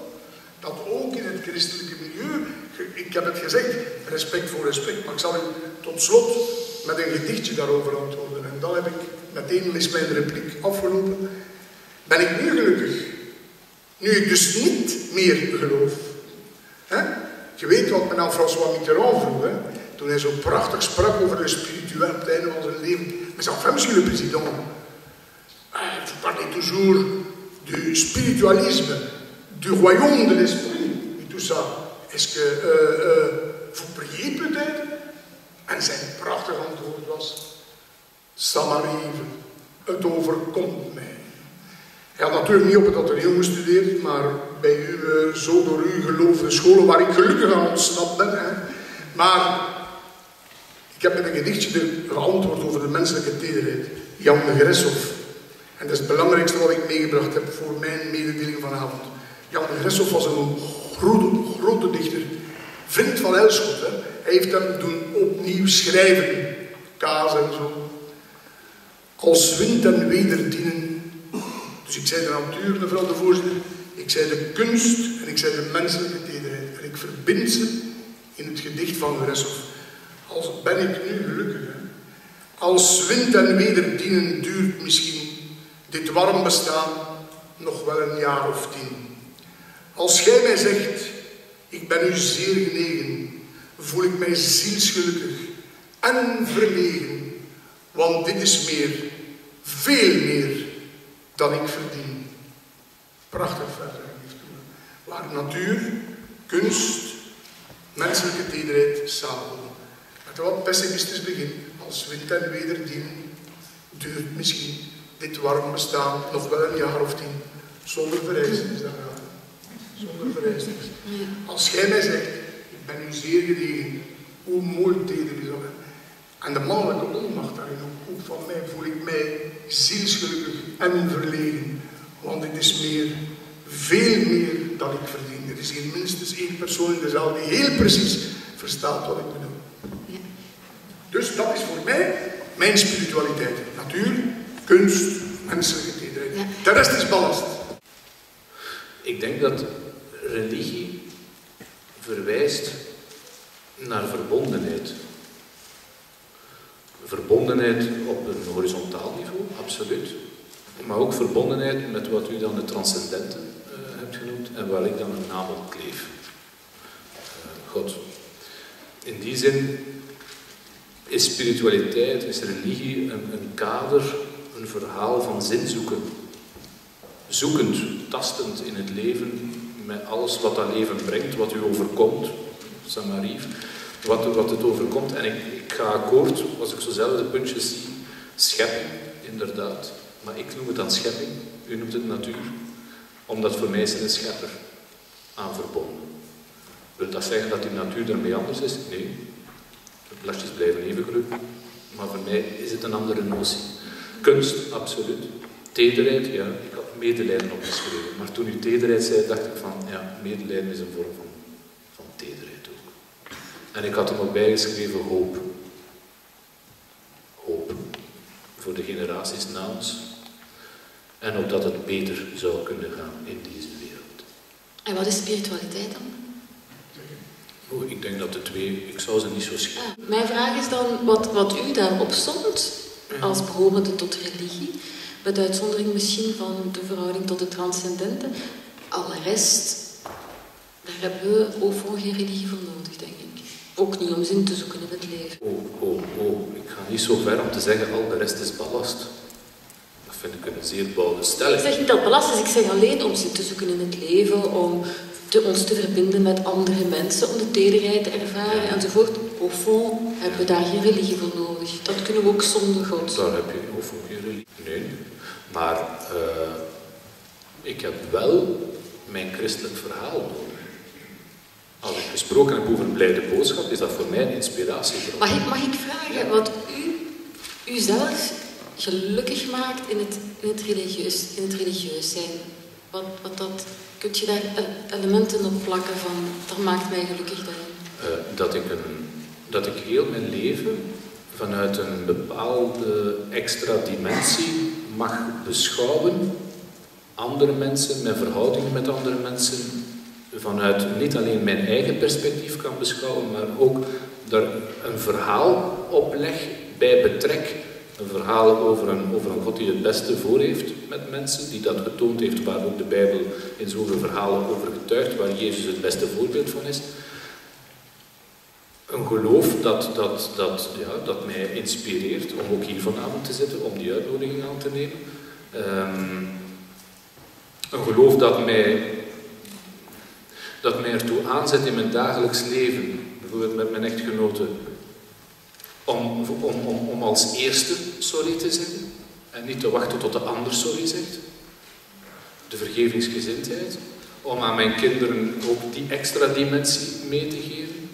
dat ook in het christelijke milieu, ik heb het gezegd, respect voor respect, maar ik zal u tot slot met een gedichtje daarover antwoorden. En dan heb ik meteen mis mijn repliek afgelopen. Ben ik nu gelukkig? Nu ik dus niet meer geloof. Je weet wat men aan François Mitterrand vroeg, hè? Toen hij zo prachtig sprak over het einde van zijn leven. Mais enfin, monsieur le président, vous parlez toujours du spiritualisme, du royaume de l'esprit, et tout ça. Est-ce que euh, euh, vous priez peut-être En zijn prachtig antwoord was, ça m'arrive, het overkomt mij. Hij had natuurlijk niet op het atelier gestudeerd, maar bij uw zo door u geloofde scholen, waar ik gelukkig aan ontsnapt ben. Hè. Maar ik heb met een gedichtje geantwoord over de menselijke tederheid. Jan de Gresshoff. En dat is het belangrijkste wat ik meegebracht heb voor mijn mededeling vanavond. Jan de Gresshoff was een grote, grote dichter, vriend van Elschot. Hij heeft hem doen opnieuw schrijven, kaas en zo. Als wind en weder dienen. Dus ik zei de natuur, mevrouw de voorzitter. Ik zei de kunst en ik zei de menselijke tederheid. En ik verbind ze in het gedicht van Gresshoff. Als ben ik nu gelukkig. Als wind en weder dienen duurt misschien dit warm bestaan nog wel een jaar of tien. Als gij mij zegt, ik ben u zeer genegen, voel ik mij zielsgelukkig en verlegen, want dit is meer, veel meer dan ik verdien. Prachtig verder, waar natuur, kunst, menselijke tederheid samenkomen. Wat pessimistisch begin, als wind en weder dienen, duurt misschien dit warm bestaan nog wel een jaar of tien, zonder vereistes daaraan. Zonder vereistes. Als jij mij zegt, ik ben u zeer genegen, hoe mooi teder is. En de mannelijke onmacht daarin ook, van mij voel ik mij zielsgelukkig en verlegen. Want dit is meer, veel meer dan ik verdien. Er is hier minstens één persoon in de zaal die heel precies verstaat wat ik bedoel. Dus dat is voor mij mijn spiritualiteit. Natuur, kunst, menselijke tederheid. De rest is ballast. Ik denk dat religie verwijst naar verbondenheid. Verbondenheid op een horizontaal niveau, absoluut. Maar ook verbondenheid met wat u dan de transcendente uh, hebt genoemd en waar ik dan een naam op kleef. Uh, God. In die zin is spiritualiteit, is religie een, een kader, een verhaal van zin zoeken. Zoekend, tastend in het leven, met alles wat dat leven brengt, wat u overkomt, Samarief, wat, wat het overkomt. En ik, ik ga akkoord, als ik zo zelf de puntjes zie, schepping, inderdaad. Maar ik noem het dan schepping, u noemt het natuur. Omdat voor mij is een schepper aan verbonden. Wil dat zeggen dat die natuur daarmee anders is? Nee. Plasjes blijven even groen. Maar voor mij is het een andere notie. Kunst, absoluut. Tederheid, ja, ik had medelijden opgeschreven. Maar toen u tederheid zei, dacht ik van, ja, medelijden is een vorm van, van tederheid ook. En ik had er nog bijgeschreven hoop. Hoop. Voor de generaties na ons. En opdat het beter zou kunnen gaan in deze wereld. En wat is spiritualiteit dan? Oh, ik denk dat de twee, ik zou ze niet zo schieten. Ja, mijn vraag is dan, wat, wat u daarop stond, als behorende tot religie, met uitzondering misschien van de verhouding tot het transcendente, alle rest, daar hebben we voor geen religie voor nodig, denk ik. Ook niet om zin te zoeken in het leven. Oh, oh, oh, ik ga niet zo ver om te zeggen, al de rest is ballast. Dat vind ik een zeer bouwde stelling. Ik zeg niet dat belast is, ik zeg alleen om zin te zoeken in het leven, om te, ons te verbinden met andere mensen, om de tederheid te ervaren ja. enzovoort. Au fond hebben we daar geen religie voor nodig. Dat kunnen we ook zonder God. Daar heb je au fond geen religie. Nee. Maar uh, ik heb wel mijn christelijk verhaal nodig. Als ik gesproken heb over een blijde boodschap, is dat voor mij een inspiratie. Mag ik, mag ik vragen ja. wat u, u zelf gelukkig maakt in het, in het, religieus, in het religieus zijn? Wat, wat dat, kunt je daar elementen op plakken van, dat maakt mij gelukkig daarin? Uh, dat, ik een, dat ik heel mijn leven vanuit een bepaalde extra dimensie mag beschouwen, andere mensen, mijn verhoudingen met andere mensen, vanuit niet alleen mijn eigen perspectief kan beschouwen, maar ook daar een verhaal op leg, bij betrek. Een verhaal over een, over een God die het beste voor heeft met mensen, die dat getoond heeft, waar ook de Bijbel in zoveel verhalen over getuigt, waar Jezus het beste voorbeeld van is. een geloof dat, dat, dat, ja, dat mij inspireert om ook hier vanavond te zitten, om die uitnodiging aan te nemen. Ehm, een geloof dat mij, dat mij ertoe aanzet in mijn dagelijks leven, bijvoorbeeld met mijn echtgenoten, om, om, om, als eerste sorry te zeggen en niet te wachten tot de ander sorry zegt. De vergevingsgezindheid, om aan mijn kinderen ook die extra dimensie mee te geven.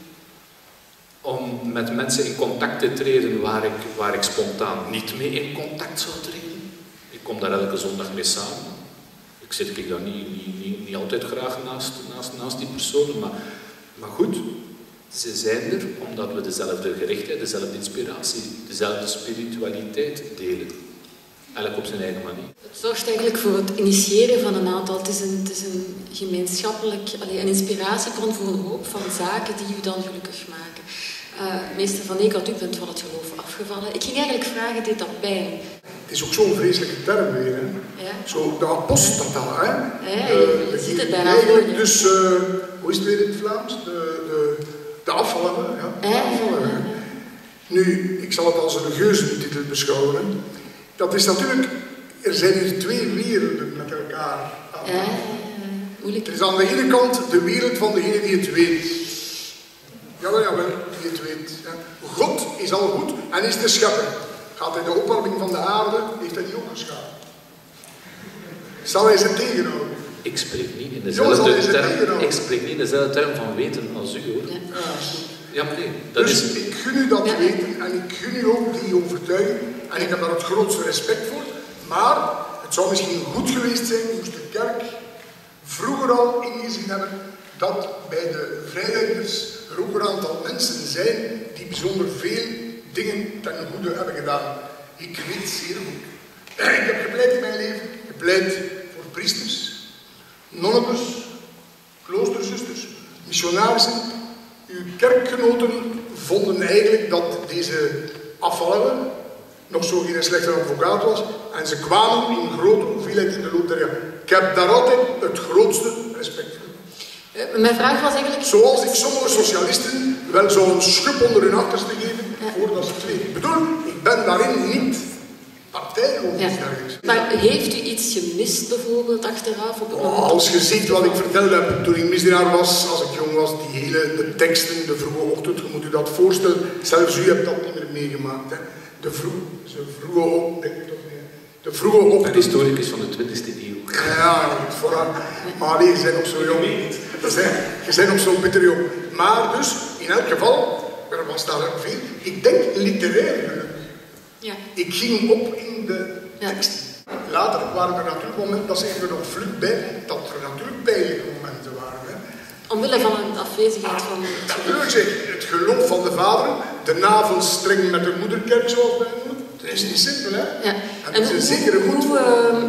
Om met mensen in contact te treden waar ik, waar ik spontaan niet mee in contact zou treden. Ik kom daar elke zondag mee samen. Ik zit ik dan niet, niet, niet, niet altijd graag naast, naast, naast die personen, maar, maar goed, ze zijn er omdat we dezelfde gerichtheid, dezelfde inspiratie, dezelfde spiritualiteit delen. Elk op zijn eigen manier. Het zorgt eigenlijk voor het initiëren van een aantal. Het is een, het is een gemeenschappelijk, allee, een inspiratiebron voor een hoop van zaken die u dan gelukkig maken. Uh, meester Van Eekhout, u bent van het geloof afgevallen. Ik ging eigenlijk vragen, deed dat pijn? Het is ook zo'n vreselijke term weer, hè? Ja. Zo de apostata, hè? Ja, je, je ziet het bijna je. Dus, uh, hoe is het weer in het Vlaams? De, afvallende, ja. Nu, ik zal het als een religieuze titel beschouwen. Dat is natuurlijk, er zijn hier twee werelden met elkaar aan. Ja, moeilijk. Er is aan de ene kant de wereld van degene die het weet. Jawel, jawel, die het weet. Ja. God is al goed en is de schepper. Gaat hij de opwarming van de aarde, heeft hij die ook geschapen. Zal hij ze tegenhouden? Ik spreek niet in dezelfde term, ik spreek niet in dezelfde term van weten als u hoor. Ja. Ja, maar nee, dat dus is... ik gun u dat weten en ik gun u ook die overtuiging en ik heb daar het grootste respect voor. Maar het zou misschien goed geweest zijn moest de kerk vroeger al ingezien hebben dat bij de vrijdenkers er ook een aantal mensen zijn die bijzonder veel dingen ten goede hebben gedaan. Ik weet zeer goed. Ik heb gepleit in mijn leven, gepleit voor priesters, nonnekes, kloosterzusters, missionarissen. Uw kerkgenoten vonden eigenlijk dat deze afvallende nog zo geen slechte advocaat was. En ze kwamen in grote hoeveelheid in de loop der jaren. Ik heb daar altijd het grootste respect voor. Uh, mijn vraag was eigenlijk... Zoals ik sommige socialisten wel zou een schub onder hun achterste geven voordat ze het. Ik bedoel, ik ben daarin niet Ja. Maar heeft u iets gemist bijvoorbeeld achteraf? Op het moment Oh, als je ziet wat ik verteld heb toen ik misdienaar was, als ik jong was, die hele de teksten, de vroege ochtend, je moet u dat voorstellen. Zelfs u hebt dat niet meer meegemaakt. Hè. De, vroeg, de vroege ochtend. De vroege Een ochtend. historicus van de 20e eeuw. Ja, goed, vooral. Maar nee, je bent nog zo jong. Je bent, je bent nog zo bitter jong. Maar dus, in elk geval, er was daar ook veel. Ik denk literair. Ja. Ik ging op in de tekst. Later waren er natuurlijk momenten, dat zeggen we nog vlug bij, dat er natuurlijk pijnlijke momenten waren. Hè. Omwille van een afwezigheid van... Natuurlijk zeg, het geloof van de vader, de navelstreng met de moederkerk zoals wij noemen. Dat is niet simpel, hè? Ja. En, En het is hoe, een zekere moed. hoe, ehm,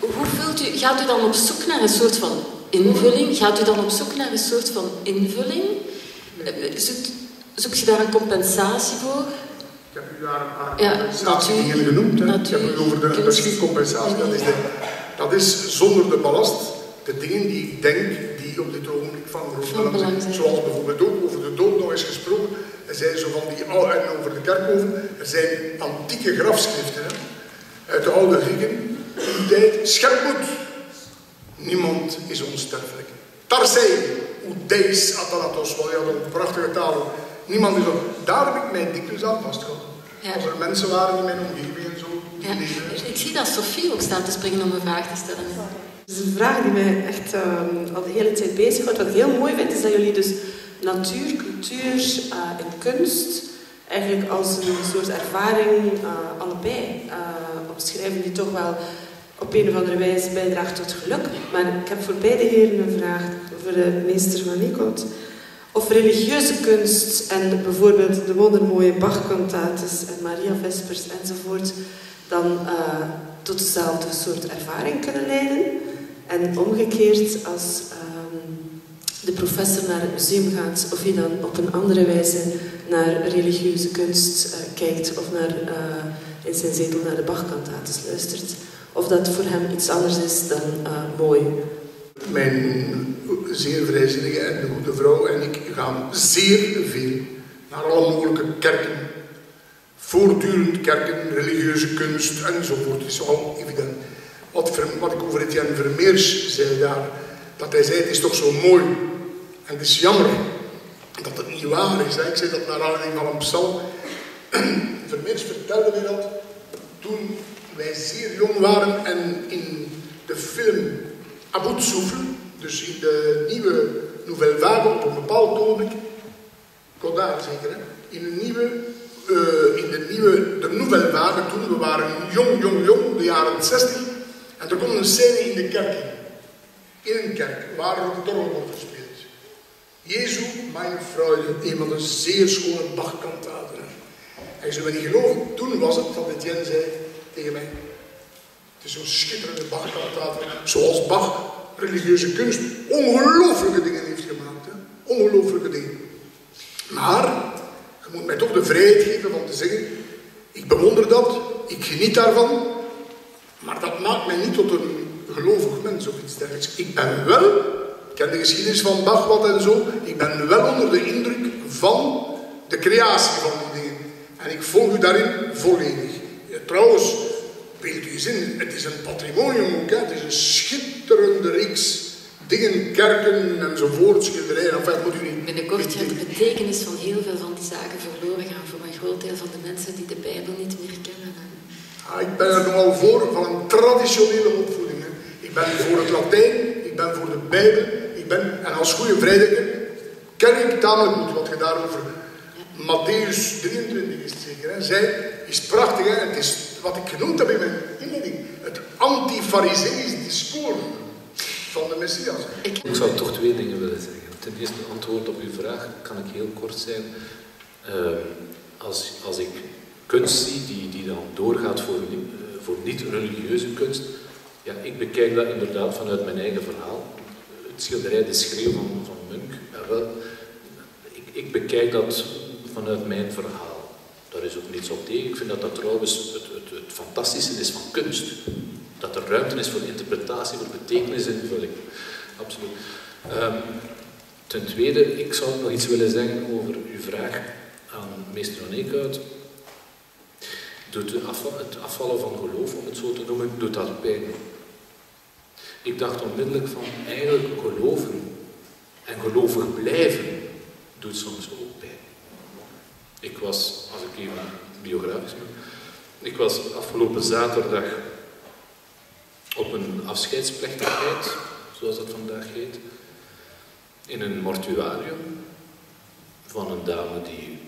hoe vult u, gaat u dan op zoek naar een soort van invulling? Gaat u dan op zoek naar een soort van invulling? Eh, Zoekt, zoekt je daar een compensatie voor? Ik heb u daar een paar Ja, compensatiedingen natuur- genoemd. Hè. Ik heb u over de, dat is kunst. geen compensatie, dat is, de, dat is zonder de ballast de dingen die ik denk die op dit ogenblik van groot belang zijn. Zoals bijvoorbeeld ook over de dood nog eens gesproken. Er zijn zo van die oude, en over de kerkhoven, er zijn antieke grafschriften hè, uit de oude Grieken. Die tijd, schepmoed. Niemand is onsterfelijk. Tarsei, Oudeis, Athanatos, wel ja, dat prachtige talen. Niemand is on... Daar heb ik mij dikwijls aan vastgehouden. Ja. Als er mensen waren in mijn omgeving en zo, Ja. Ik zie dat Sofie ook staat te springen om een vraag te stellen. Dat is een vraag die mij echt ehm, al de hele tijd bezighoudt. Wat ik heel mooi vind, is dat jullie dus natuur, cultuur eh, en kunst eigenlijk als een soort ervaring eh, allebei eh, omschrijven die toch wel op een of andere wijze bijdraagt tot geluk. Maar ik heb voor beide heren een vraag, voor de meester van Nicolt. Of religieuze kunst en bijvoorbeeld de wondermooie Bach-cantates en Maria-vespers enzovoort dan eh, tot dezelfde soort ervaring kunnen leiden. En omgekeerd, als ehm, de professor naar het museum gaat, of hij dan op een andere wijze naar religieuze kunst eh, kijkt of naar, eh, in zijn zetel naar de Bach-cantates luistert. Of dat voor hem iets anders is dan mooi. Mijn zeer vrijzinnige en goede vrouw en ik gaan zeer veel naar alle mogelijke kerken. Voortdurend kerken, religieuze kunst enzovoort. Is al evident. Wat, wat ik over Etienne Vermeers zei daar, dat hij zei, het is toch zo mooi. En het is jammer dat het niet waar is. Ik zei dat naar aanleiding van een psalm. Vermeers vertelde mij dat toen wij zeer jong waren en in de film Aboud Souffle, dus in de nieuwe Nouvelle Vague op een bepaald ogenblik, Godard zeker, hè, in een nieuwe, uh, in de nieuwe, de Nouvelle Vague toen, we waren jong, jong, jong, de jaren 60, en er komt een scène in de kerk in. een kerk, waar een torrel wordt gespeeld. Jezus, mijn Freude, een van de zeer schone Bach-kantaten. Hij zou me niet geloven, toen was het dat Etienne zei tegen mij, het is zo'n schitterende Bach-kantaten, zoals Bach religieuze kunst ongelooflijke dingen heeft gemaakt. Hè? Ongelooflijke dingen. Maar, je moet mij toch de vrijheid geven van te zeggen, ik bewonder dat, ik geniet daarvan, maar dat maakt mij niet tot een gelovig mens of iets dergelijks. Ik ben wel, ik ken de geschiedenis van Bach wat en zo, ik ben wel onder de indruk van de creatie van die dingen. En ik volg u daarin volledig. trouwens, beeld u eens in, het is een patrimonium ook, hè? het is een schitterende reeks dingen, kerken enzovoort, schilderijen. Enfin, moet u niet... Binnenkort gaat de betekenis van heel veel van die zaken verloren gaan voor een groot deel van de mensen die de Bijbel niet meer kennen. Ah, ik ben er nogal voor van een traditionele opvoeding. Hè. Ik ben voor het Latijn, ik ben voor de Bijbel, ik ben, en als goede vrijdenker ken ik tamelijk goed wat je daarover... Matthäus 23 is het zeker. Hè. Zij is prachtig, hè. het is wat ik genoemd heb in mijn inleiding. Het antifariseïsch discours van de Messias. Ik... ik zou toch twee dingen willen zeggen. Ten eerste, antwoord op uw vraag kan ik heel kort zijn. Uh, als, als ik kunst zie die, die dan doorgaat voor, uh, voor niet-religieuze kunst, ja, ik bekijk dat inderdaad vanuit mijn eigen verhaal. Het schilderij De Schreeuw van, van Munk, ja, wel, ik, ik bekijk dat vanuit mijn verhaal. Daar is ook niets op tegen. Ik vind dat dat trouwens het, het, het fantastische is van kunst. Dat er ruimte is voor interpretatie, voor betekenisinvulling. Absoluut. Um, ten tweede, ik zou nog iets willen zeggen over uw vraag aan meester Van. Doet het afvallen van geloof, om het zo te noemen, doet dat pijn? Ik dacht onmiddellijk van, eigenlijk geloven en gelovig blijven doet soms ook. Ik was, als ik even biografisch ben, ik was afgelopen zaterdag op een afscheidsplechtigheid, zoals dat vandaag heet, in een mortuarium van een dame die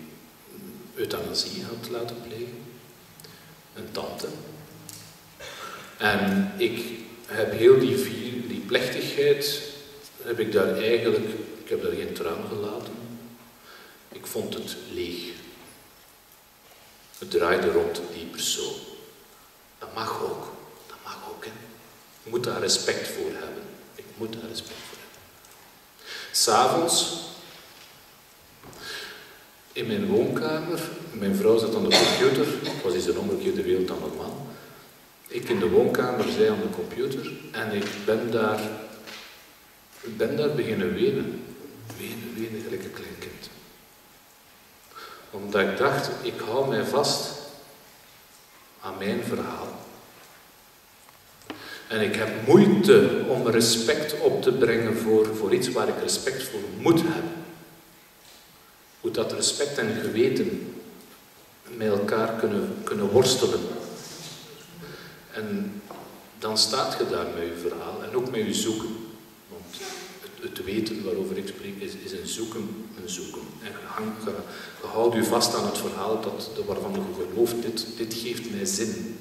euthanasie had laten plegen, een tante. En ik heb heel die, vier, die plechtigheid, heb ik daar eigenlijk, ik heb daar geen traan gelaten. Ik vond het leeg. Het draaide rond die persoon. Dat mag ook. Dat mag ook. Hè. Ik moet daar respect voor hebben. Ik moet daar respect voor hebben. S'avonds, in mijn woonkamer, mijn vrouw zat aan de computer, was in zijn omgekeerde wereld dan normaal. Ik in de woonkamer, zij aan de computer, en ik ben daar, ben daar beginnen wenen. Wenen, wenen, gelijk een klein kind omdat ik dacht, ik hou mij vast aan mijn verhaal. En ik heb moeite om respect op te brengen voor, voor iets waar ik respect voor moet hebben. Hoe dat respect en geweten met elkaar kunnen, kunnen worstelen. En dan staat je daar met je verhaal en ook met je zoeken het weten waarover ik spreek is, is een zoeken, een zoeken. En je, je, houdt je vast aan het verhaal dat, waarvan je gelooft, dit, dit geeft mij zin.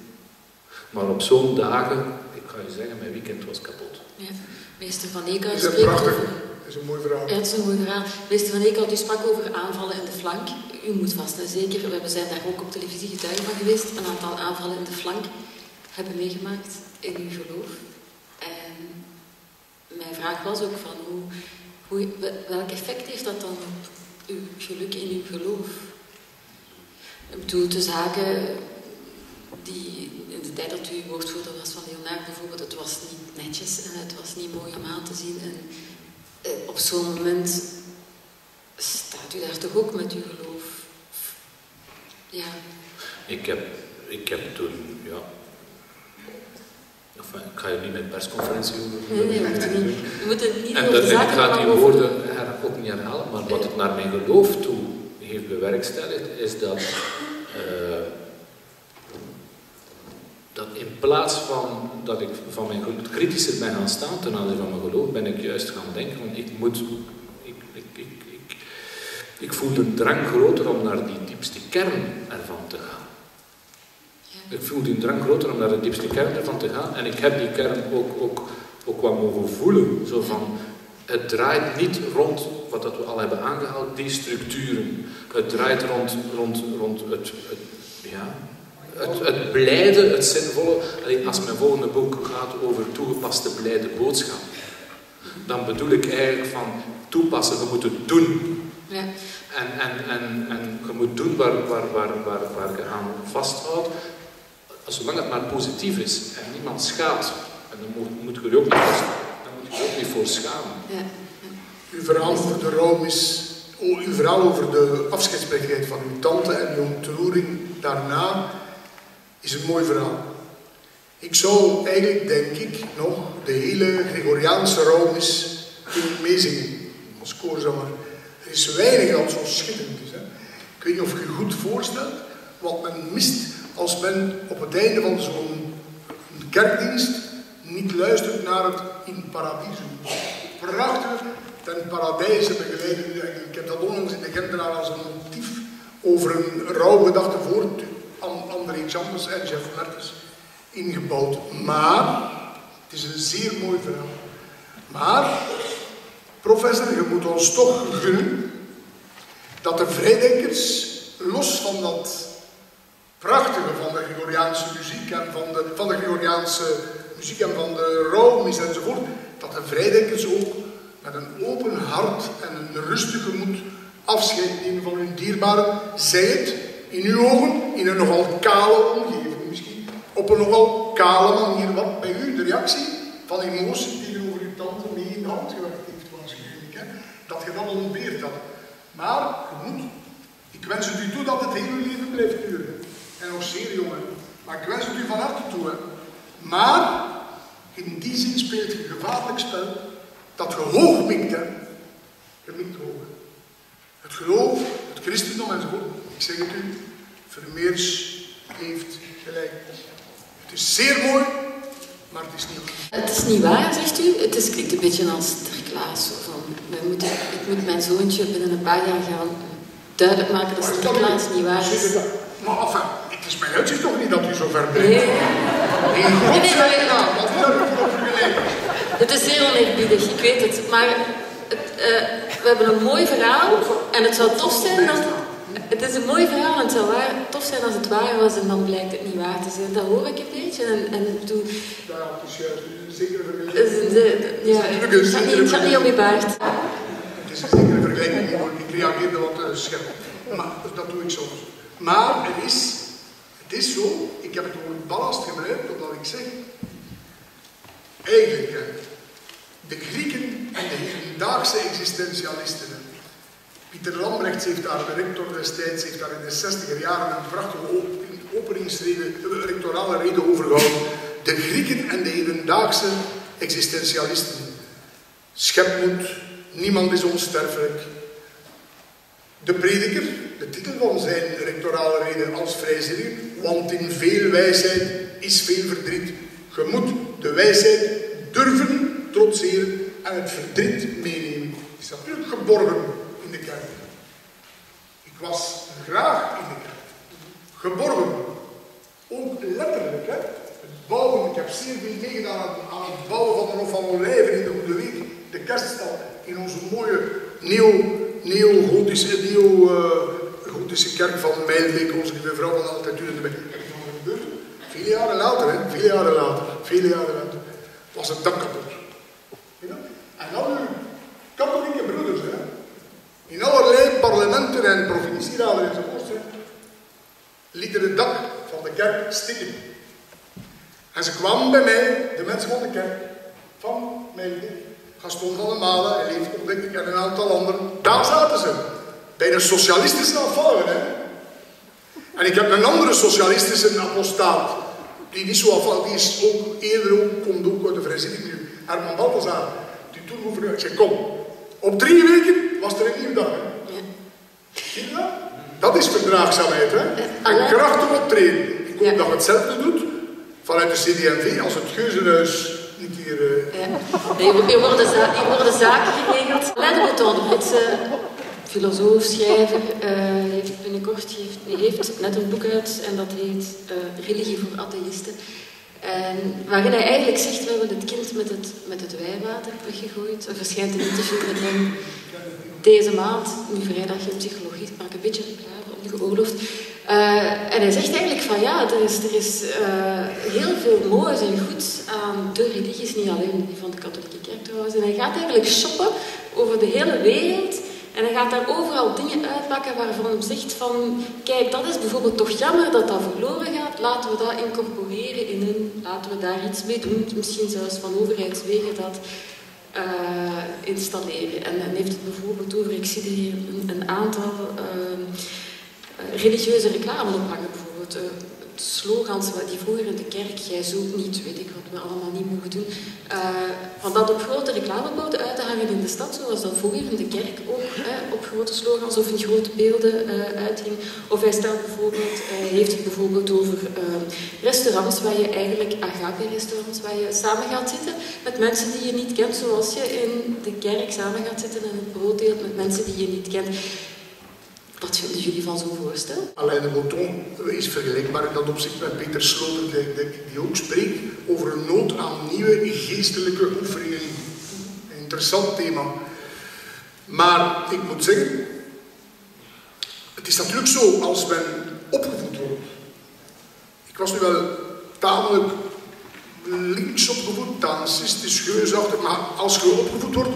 Maar op zo'n dagen, ik ga je zeggen, mijn weekend was kapot. Ja. Meester Van spreekt prachtig. over... Dat is een mooi verhaal. Ja, het is een mooi verhaal. Meester Van Eekhout, u sprak over aanvallen in de flank. U moet vast en zeker, we zijn daar ook op televisie getuige van geweest, een aantal aanvallen in de flank hebben meegemaakt in uw geloof mijn vraag was ook van hoe, hoe, welk effect heeft dat dan op uw geluk in uw geloof? Ik bedoel, de zaken die in de tijd dat u woordvoerder was van Leonard bijvoorbeeld, het was niet netjes en het was niet mooi om aan te zien. En eh, op zo'n moment staat u daar toch ook met uw geloof Ja. Ik heb, ik heb toen, ja... Enfin, ik ga je niet met persconferentie over. Nee, nee, we moeten niet. We moeten niet En dat, ik ga die woorden ook niet herhalen, maar wat het naar mijn geloof toe heeft bewerkstelligd, is dat, eh, dat in plaats van dat ik van mijn geloof kritischer ben gaan staan ten aanzien van mijn geloof, ben ik juist gaan denken, van ik moet, ik, ik, ik, ik, ik voel de drang groter om naar die diepste kern ervan te gaan. Ik voel die drang groter om naar de diepste kern ervan te gaan. En ik heb die kern ook, ook, ook wat mogen voelen. Zo van, het draait niet rond wat dat we al hebben aangehaald, die structuren. Het draait rond, rond, rond het, het, ja, het, het blijde, het zinvolle. Als mijn volgende boek gaat over toegepaste blijde boodschap, dan bedoel ik eigenlijk van toepassen, we moeten doen. Ja. En, en, en, en je moet doen waar, waar, waar, waar, waar je aan vasthoudt, zolang het maar positief is en niemand schaadt. En dan moet, moet je er ook niet voor, dan moet je er ook niet voor schamen. Ja. Uw verhaal over de rouw is, oh, uw verhaal over de afscheidsplechtigheid van uw tante en uw ontroering daarna is een mooi verhaal. Ik zou eigenlijk, denk ik, nog de hele Gregoriaanse rouwmis kunnen meezingen als koorzanger. Er is weinig dat zo schitterend is. Hè? Ik weet niet of je je goed voorstelt wat men mist als men op het einde van zo'n kerkdienst niet luistert naar het in paradisum. Prachtig ten paradijse begeleiden. Ik heb dat onlangs in de Gentenaar als een motief over een rouwgedachte voor An- André Chambers en Jeff Mertens ingebouwd. Maar, het is een zeer mooi verhaal. Maar, professor, je moet ons toch gunnen dat de vrijdenkers, los van dat prachtige van de Gregoriaanse muziek en van de, van de Gregoriaanse muziek en van de rouwmis enzovoort, dat de vrijdenkers ook met een open hart en een rustig gemoed afscheid nemen van hun dierbaren, zij het in uw ogen in een nogal kale omgeving misschien, op een nogal kale manier, wat bij u de reactie van emotie tegenover uw tante mee in de hand gewerkt heeft waarschijnlijk, hè? dat je dat ontbeert had. Maar, je ik wens het u toe dat het hele leven blijft duren. En nog zeer jongen. Maar ik wens het u van harte toe. Hè. Maar in die zin speelt je een gevaarlijk spel dat je hoog mikt. Hè. Je mikt hoog. Het geloof, het christendom enzovoort. Ik zeg het u, Vermeers heeft gelijk. Het is zeer mooi, maar het is niet waar. Het is niet waar, zegt u. Het is, klinkt een beetje als Sinterklaas. Zo van, moeten, ik moet mijn zoontje binnen een paar jaar gaan duidelijk maken dat Sinterklaas niet waar is. Maar enfin, het is mijn uitzicht toch niet dat u zo ver bent. Nee, In nee, godsnaam, naam, wat voor het is zeer oneerbiedig, ik weet het. Maar het, eh, we hebben een mooi verhaal en het zou tof zijn dat... Het is een mooi verhaal en het zou waar, tof zijn als het waar was en dan blijkt het niet waar te zijn. Dat hoor ik een beetje. En, en ik bedoel, Ja, het is juist een ja, het gaat niet, gaat niet om je baard. Het is een zekere vergelijking, ik reageerde wat uh, scherp. Maar dat doe ik soms. Maar er is, is zo, ik heb het woord ballast gebruikt omdat ik zeg, eigenlijk, de Grieken en de hedendaagse existentialisten. Pieter Lambrechts heeft daar, de rector destijds, heeft daar in de 60er jaren een prachtige op- openingsrede, eh, rectorale rede over gehouden. De Grieken en de hedendaagse existentialisten. Schepmoed, niemand is onsterfelijk. De prediker, de titel van zijn rectorale rede als vrijzinnig, want in veel wijsheid is veel verdriet. Je moet de wijsheid durven trotseren en het verdriet meenemen. Is natuurlijk geborgen in de kerk. Ik was graag in de kerk. Geborgen. Ook letterlijk, hè. Het bouwen, ik heb zeer veel meegedaan aan, het bouwen van de Hof van Olijven in de Goede Week, de kerststad, in onze mooie neo- neo-gotische neo, eh, gotische kerk van Mijlbeek, onze lieve vrouw van altijd duurde bij. Vele jaren later, hè, vele jaren later, vele jaren later, was het dak kapot. Zie je dat? En al uw katholieke broeders, hè, in allerlei parlementen en provincieraden enzovoort, lieten het dak van de kerk stikken. En ze kwamen bij mij, de mensen van de kerk, van mijn Gaston van der Malen en Leefkool, denk ik, en een aantal anderen. Daar zaten ze. Bij de socialistische afvallen, hè. En ik heb een andere socialistische apostaat, die niet zo afval, die is ook eerder ook, komt ook uit de vrijzinnig nu, Herman Balthazar, die toen gouverneur, ik zei kom, op drie weken was er een nieuwe dag. Hè? Zie je dat? Dat is verdraagzaamheid, hè? En krachtig optreden. Ik hoop Ja. dat hetzelfde doet vanuit de CD&V als het Geuzenhuis niet hier... eh, Ja. Worden worden zaken geregeld. Botton, de Britse filosoof, schrijver, eh, heeft binnenkort heeft, heeft net een boek uit en dat heet eh, Religie voor atheïsten. En waarin hij eigenlijk zegt, we hebben het kind met het, met het wijwater weggegooid. Er verschijnt een interview met hem deze maand, nu vrijdag in psychologie, maak een beetje reclame, ongeoorloofd. Eh, en hij zegt eigenlijk van ja, er is, er is heel veel moois en goeds aan de religies, niet alleen die van de katholieke kerk. En hij gaat eigenlijk shoppen over de hele wereld en hij gaat daar overal dingen uitpakken waarvan hij zegt van kijk, dat is bijvoorbeeld toch jammer dat dat verloren gaat, laten we dat incorporeren in een, laten we daar iets mee doen, misschien zelfs van overheidswegen dat eh, installeren. En dan heeft het bijvoorbeeld over, ik zie er hier een, een aantal ehm, eh, religieuze reclame ophangen, bijvoorbeeld. eh, slogans die vroeger in de kerk, jij zult niet, weet ik wat we allemaal niet mogen doen, eh, van dat op grote reclameborden uit te hangen in de stad, zoals dat vroeger in de kerk ook eh, op grote slogans of in grote beelden eh, uithing. Of hij stelt bijvoorbeeld, hij heeft het bijvoorbeeld over eh, restaurants waar je eigenlijk, agape-restaurants, waar je samen gaat zitten met mensen die je niet kent, zoals je in de kerk samen gaat zitten en het brood deelt met mensen die je niet kent. Wat vinden jullie van zo'n voorstel? Alain de Botton is vergelijkbaar in dat opzicht met Peter Sloterdijk, die ook spreekt over een nood aan nieuwe geestelijke oefeningen. Een interessant thema. Maar ik moet zeggen, het is natuurlijk zo als men opgevoed wordt. Ik was nu wel tamelijk links opgevoed, dancistisch, geusachtig, maar als je opgevoed wordt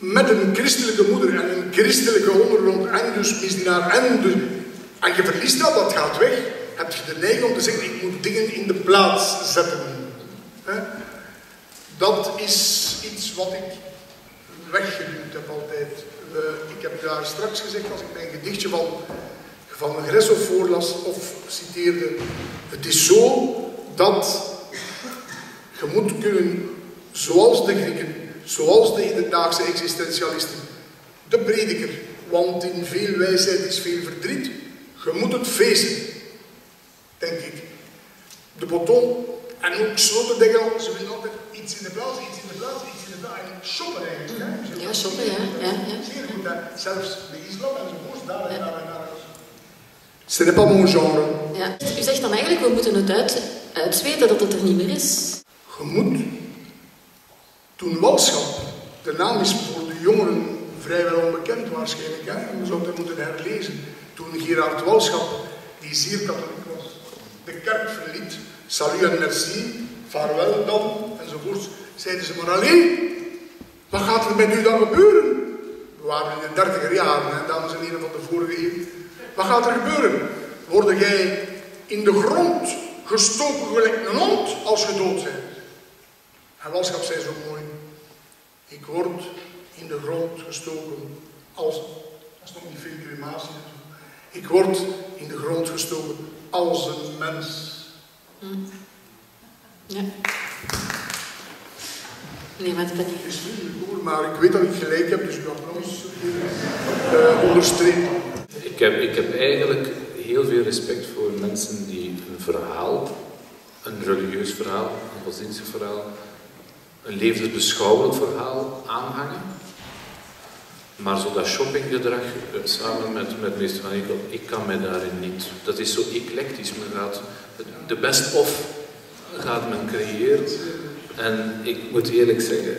met een christelijke moeder en een christelijke ondergrond en dus misdienaar en dus, en je verliest dat, dat gaat weg, heb je de neiging om te zeggen, ik moet dingen in de plaats zetten. Dat is iets wat ik weggeduwd heb altijd. Ik heb daar straks gezegd, als ik mijn gedichtje van, van Gressel voorlas of citeerde, het is zo dat je moet kunnen, zoals de Grieken, zoals de hedendaagse existentialisten, de prediker, want in veel wijsheid is veel verdriet, je moet het feesten, denk ik. De Botton en ook Sloterdijk al, ze willen altijd iets in de plaats, iets in de plaats, iets in de plaats. En shoppen eigenlijk. Hè? Ja, shoppen, ja. ja, ja. Zeer goed, hè. zelfs de islam enzovoort, daar en daar en daar. Ce n'est pas mon genre. Ja. U zegt dan eigenlijk, we moeten het uit, uitzweten dat het er niet meer is. Je moet, toen Walschap, de naam is voor de jongeren vrijwel onbekend waarschijnlijk, hè? we zouden moeten herlezen. Toen Gerard Walschap, die zeer katholiek was, de kerk verliet, salut en merci, vaarwel dan, enzovoort, zeiden ze maar alleen, wat gaat er met u dan gebeuren? We waren in de dertiger jaren, hè, dames en heren van de vorige eeuw. Wat gaat er gebeuren? Word jij in de grond gestoken gelijk een hond als je dood bent? En Walschap zei zo mooi, ik word in de grond gestoken als, dat is nog niet veel crematie, ik word in de grond gestoken als een mens. Ja. Nee, maar dat ben ik. Het is vriendelijk hoor, maar ik weet dat ik gelijk heb, dus ik kan nog eens uh, onderstrepen. Ik heb, ik heb eigenlijk heel veel respect voor mensen die een verhaal, een religieus verhaal, een godsdienstig verhaal, een levensbeschouwelijk verhaal aanhangen. Maar zo dat shoppinggedrag eh, samen met, met meester Van Ekel, ik kan mij daarin niet. Dat is zo eclectisch. Men gaat, de best of gaat men creëren. En ik moet eerlijk zeggen,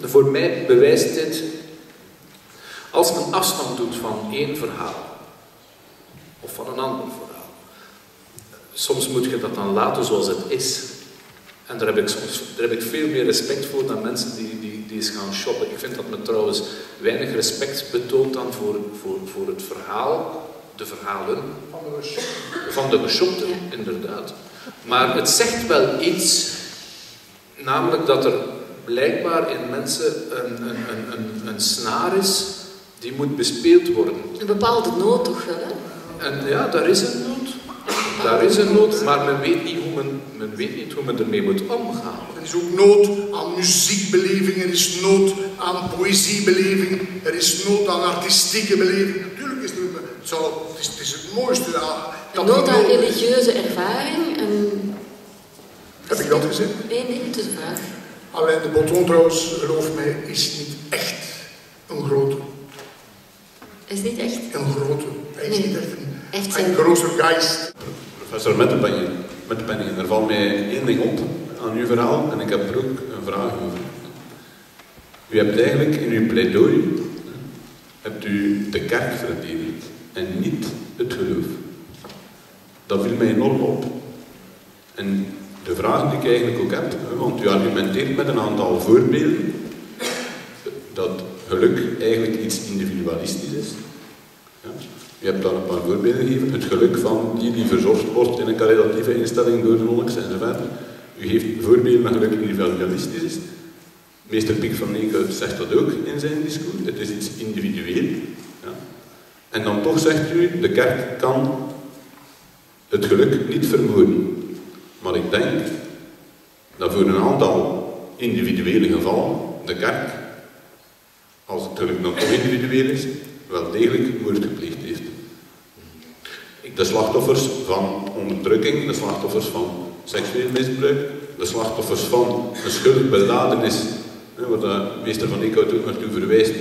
voor mij bewijst dit, als men afstand doet van één verhaal, of van een ander verhaal, soms moet je dat dan laten zoals het is. En daar heb ik, soms, daar heb ik veel meer respect voor dan mensen die, die, die eens gaan shoppen. Ik vind dat men trouwens weinig respect betoont dan voor, voor, voor het verhaal, de verhalen Van de shop. van de geshopten, inderdaad. Maar het zegt wel iets, namelijk dat er blijkbaar in mensen een, een, een, een, een snaar is die moet bespeeld worden. Een bepaalde nood toch wel, hè? en ja, daar is een nood. Daar is een nood, maar men weet niet hoe men, weet niet hoe men ermee moet omgaan. Er is ook nood aan muziekbeleving, er is nood aan poëziebeleving, er is nood aan artistieke beleving. Natuurlijk is er, het, zal, het, is, het is het mooiste. Ja, dat nood aan religieuze ervaring. En... Heb ik dat gezegd? Nee, nee, het is een vraag. Alleen de Boton trouwens, geloof mij, is niet echt een grote. Is niet echt? Een grote. Hij is Nee. niet echt een, Echt een zijn. grote geist. Professor Mettepenning, Mettepenning, er valt mij één ding op aan uw verhaal en ik heb er ook een vraag over. U hebt eigenlijk in uw pleidooi hebt u de kerk verdedigd en niet het geloof. Dat viel mij enorm op. En de vraag die ik eigenlijk ook heb, want u argumenteert met een aantal voorbeelden dat geluk eigenlijk iets individualistisch is. Ja. U hebt daar een paar voorbeelden gegeven. Het geluk van die die verzorgd wordt in een caritatieve instelling door de monniks enzovoort. U geeft voorbeelden dat geluk individualistisch is. Meester Piek van Neekhout zegt dat ook in zijn discours. Het is iets individueel. Ja. En dan toch zegt u, de kerk kan het geluk niet vermoorden. Maar ik denk dat voor een aantal individuele gevallen de kerk, als het geluk toch individueel is, wel degelijk moord gepleegd. De slachtoffers van onderdrukking, de slachtoffers van seksueel misbruik, de slachtoffers van een schuldbeladenis, hè, waar de meester van Eekhout ook naartoe verwijst,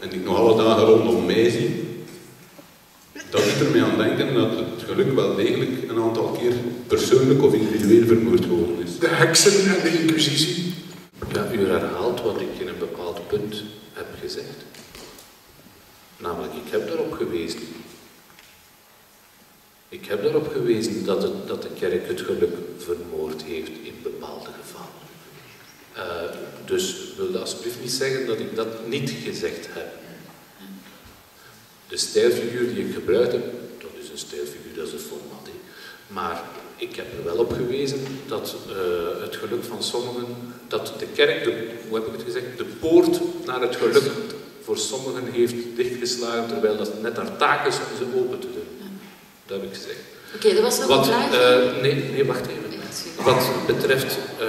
en die ik nog alle dagen rondom mij zie, dat doet er mij aan denken dat het geluk wel degelijk een aantal keer persoonlijk of individueel vermoord geworden is. De heksen en de inquisitie. Ja, u herhaalt wat ik in een bepaald punt heb gezegd. Namelijk, ik heb daarop gewezen. Ik heb daarop gewezen dat, het, dat de kerk het geluk vermoord heeft in bepaalde gevallen. Eh, dus wil alsjeblieft niet zeggen dat ik dat niet gezegd heb. De stijlfiguur die ik gebruikt heb, dat is een stijlfiguur, dat is een format. Maar ik heb er wel op gewezen dat eh, het geluk van sommigen, dat de kerk, de, hoe heb ik het gezegd, de poort naar het geluk voor sommigen heeft dichtgeslagen, terwijl dat net haar taak is om ze open te doen. Dat heb ik gezegd. Oké, er was nog Wat, een vraag. eh, nee, nee, wacht even. Nee. Wat betreft eh,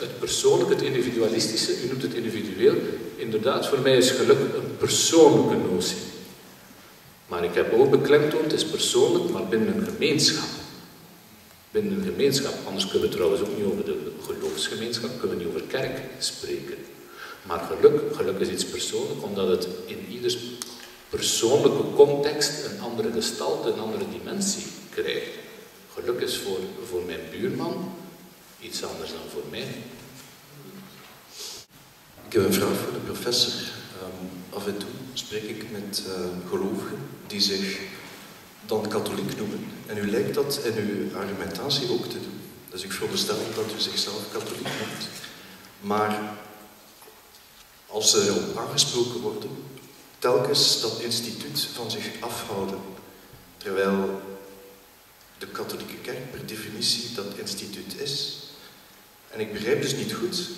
het persoonlijke, het individualistische, u noemt het individueel, inderdaad, voor mij is geluk een persoonlijke notie. Maar ik heb ook beklemtoond, het is persoonlijk, maar binnen een gemeenschap. Binnen een gemeenschap, anders kunnen we trouwens ook niet over de geloofsgemeenschap, kunnen we niet over kerk spreken. Maar geluk, geluk is iets persoonlijk, omdat het in ieders persoonlijke context een andere gestalte, een andere dimensie krijgt. Geluk is voor, voor mijn buurman iets anders dan voor mij. Ik heb een vraag voor de professor. Ehm, af en toe spreek ik met eh, gelovigen die zich dan katholiek noemen. En u lijkt dat in uw argumentatie ook te doen. Dus ik veronderstel dat u zichzelf katholiek noemt. Maar als ze erop aangesproken worden, telkens dat instituut van zich afhouden. Terwijl de katholieke kerk per definitie dat instituut is. En ik begrijp dus niet goed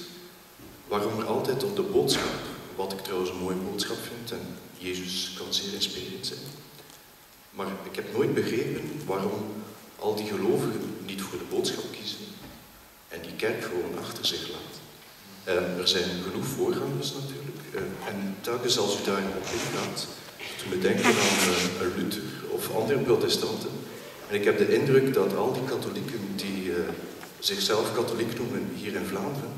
waarom er altijd op de boodschap, wat ik trouwens een mooie boodschap vind, en Jezus kan zeer inspirerend zijn, maar ik heb nooit begrepen waarom al die gelovigen niet voor de boodschap kiezen en die kerk gewoon achter zich laat. Er zijn genoeg voorgangers natuurlijk, eh, en telkens als u daarop ingaat, toen we denken aan Luther of andere protestanten, en ik heb de indruk dat al die katholieken die eh, zichzelf katholiek noemen hier in Vlaanderen,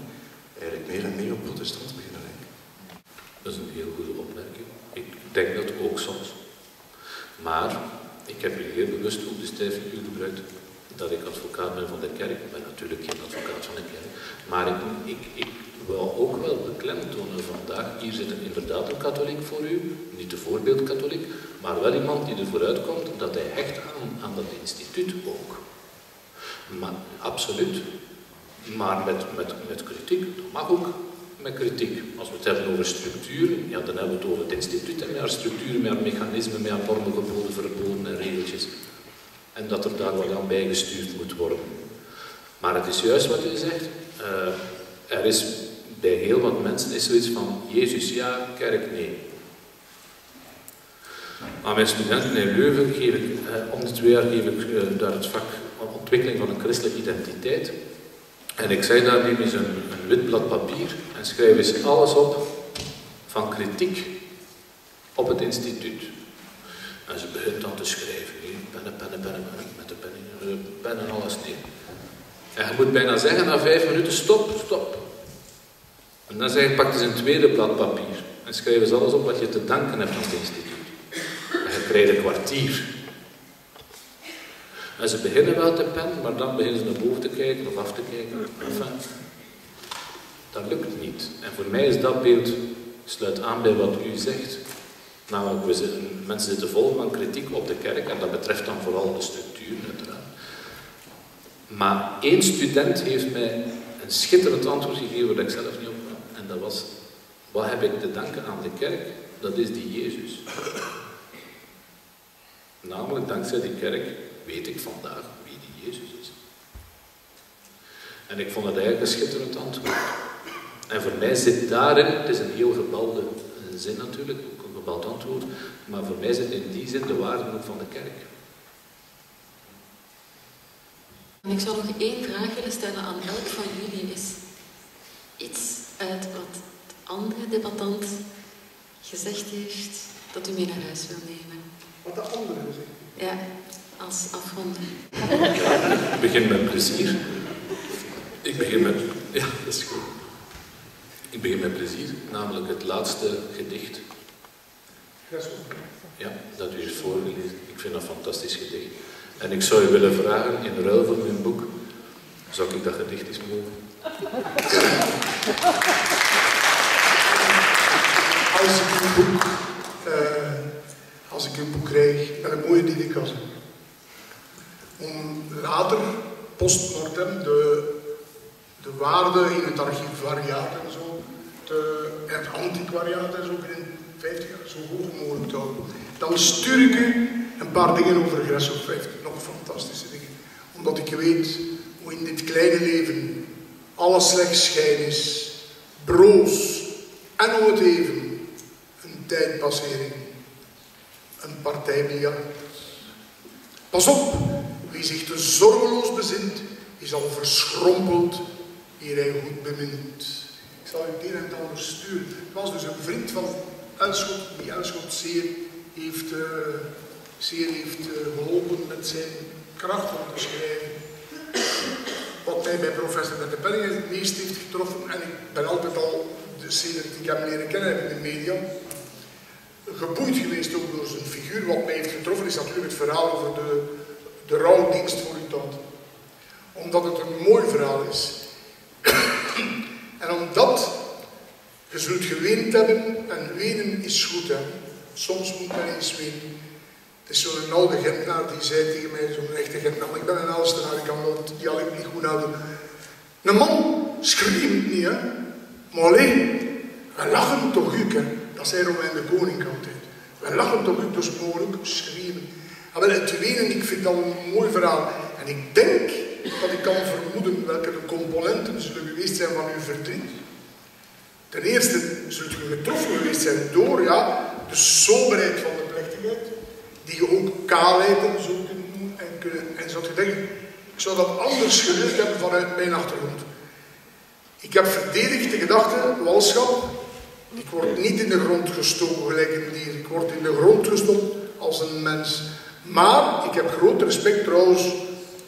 eigenlijk meer en meer op protestant beginnen lijken. Dat is een heel goede opmerking. Ik denk dat ook soms. Maar ik heb hier heel bewust ook de stijfiguur gebruikt dat ik advocaat ben van de kerk. Ik ben natuurlijk geen advocaat van de kerk. Maar ik, ik, ik wou ook wel beklemtonen vandaag. Hier zit er inderdaad een katholiek voor u. Niet de voorbeeldkatholiek. Maar wel iemand die ervoor uitkomt dat hij hecht aan, aan dat instituut ook. Maar, absoluut. Maar met, met, met kritiek, dat mag ook met kritiek. Als we het hebben over structuren, ja, dan hebben we het over het instituut en haar structuren, met mechanismen, met haar normen, geboden, verboden en regeltjes. En dat er daar wat aan bijgestuurd moet worden. Maar het is juist wat u zegt. eh, er is bij heel wat mensen is zoiets van Jezus ja, kerk nee. Aan mijn studenten in Leuven geef ik, eh, om de twee jaar geef ik eh, daar het vak ontwikkeling van een christelijke identiteit. En ik zei daar, neem eens een, wit blad papier en schrijf eens alles op van kritiek op het instituut. En ze begint dan te schrijven. Pennen, pennen, pennen, met de pen, eh, pen en alles neer. En je moet bijna zeggen na vijf minuten, stop, stop. En dan zeg ik, pak eens een tweede blad papier. En schrijf eens alles op wat je te danken hebt aan het instituut. En je krijgt een kwartier. En ze beginnen wel te pennen, maar dan beginnen ze naar boven te kijken of af te kijken. Enfin, dat lukt niet. En voor mij is dat beeld, sluit aan bij wat u zegt. Namelijk, we zitten, mensen zitten vol van kritiek op de kerk en dat betreft dan vooral de structuur uiteraard. Maar één student heeft mij een schitterend antwoord gegeven waar ik zelf niet op kwam. En dat wat heb ik te danken aan de kerk? Dat is die Jezus. Namelijk, dankzij die kerk weet ik vandaag wie die Jezus is. En ik vond het eigenlijk een schitterend antwoord. En voor mij zit daarin, het is een heel gebalde zin natuurlijk, ook een gebald antwoord, maar voor mij zit in die zin de waarde ook van de kerk. Ik zou nog één vraag willen stellen aan elk van jullie. Is iets uit wat de andere debattant gezegd heeft dat u mee naar huis wil nemen? Wat de andere gezegd Ja, als afronding. Ik begin met plezier. Ik begin met... Ja, dat is goed. Ik begin met plezier, namelijk het laatste gedicht. Ja, dat u heeft voorgelezen. Ik vind dat een fantastisch gedicht. En ik zou u willen vragen, in ruil voor mijn boek, zou ik dat gedicht eens mogen? Als ik een boek, uh, als ik een boek krijg met een mooie dedicatie, om later, postmortem, de, de waarde in het archivariaat en zo, te, het antiquariaat en zo binnen 50 jaar zo hoog mogelijk te houden. Dan stuur ik u een paar dingen over Gressel 50, nog fantastische dingen. Omdat ik weet hoe in dit kleine leven alles slechts is, broos en om het even, een tijdpassering, een partijbiljart. Pas op, wie zich te zorgeloos bezint, is al verschrompeld, hier hij goed bemint. Ik zal u een en ander sturen. Het was dus een vriend van Elschot, die Elschot zeer heeft, uh, zeer uh, geholpen met zijn kracht om te schrijven. Wat mij bij professor de het meest heeft getroffen, en ik ben altijd al, sedert ik hem leren kennen in de media, geboeid geweest ook door zijn figuur. Wat mij heeft getroffen is natuurlijk het verhaal over de, de rouwdienst voor uw tante. Omdat het een mooi verhaal is. en omdat je zult geweend hebben en wenen is goed. Hè. Soms moet men eens wenen. Het is zo'n oude Gentenaar die zei tegen mij, zo'n echte Gentenaar, ik ben een Alstenaar, ik kan dat dialect niet goed houden. Een man schreeuwt niet, hè. Maar alleen, we lachen toch ook, hè. Dat zei Romein de Koning altijd. We lachen toch ook, dus mogelijk schreeuwen. En wel, het wenen, ik vind dat een mooi verhaal. En ik denk dat ik kan vermoeden welke de componenten zullen geweest zijn van uw verdriet. Ten eerste zult je getroffen geweest zijn door ja, de soberheid van de plechtigheid, die je ook kaalheid en zo kunt noemen. En, kunnen, en zou je denken, ik zou dat anders geleerd hebben vanuit mijn achtergrond. Ik heb verdedigd de gedachte, walschap, ik word niet in de grond gestoken gelijk een dier. Ik word in de grond gestopt als een mens. Maar ik heb groot respect trouwens.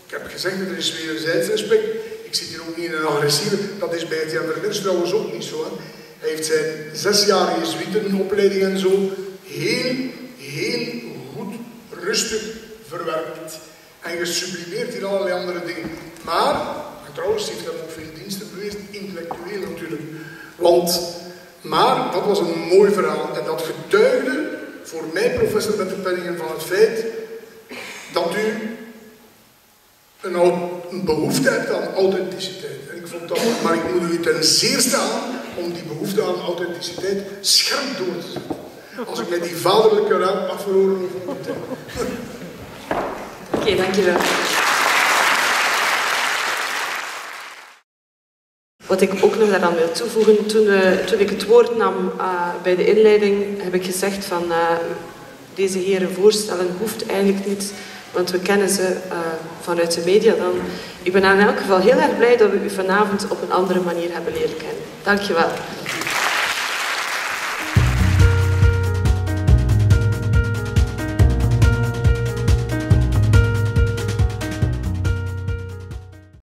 Ik heb gezegd, er is wederzijds respect. Ik zit hier ook niet in een agressieve. Dat is bij het Jan trouwens ook niet zo. Hij heeft zijn zesjarige zwietenopleiding en zo heel, heel rustig verwerkt. En gesublimeerd in allerlei andere dingen. Maar, en trouwens heeft hij ook veel diensten bewezen, intellectueel natuurlijk. Want, maar dat was een mooi verhaal. En dat getuigde voor mij, professor met de penningen, van het feit dat u een, een, behoefte hebt aan authenticiteit. En ik vond dat, maar ik moet u ten zeerste aan om die behoefte aan authenticiteit scherp door te zetten. Als ik met die vaderlijke raad mag verhoren over Oké, dankjewel. Wat ik ook nog daaraan wil toevoegen, toen, uh, toen ik het woord nam uh, bij de inleiding, heb ik gezegd van uh, deze heren voorstellen, hoeft eigenlijk niet, want we kennen ze vanuit de media dan. Ik ben in elk geval heel erg blij dat we u vanavond op een andere manier hebben leren kennen. Dank je wel.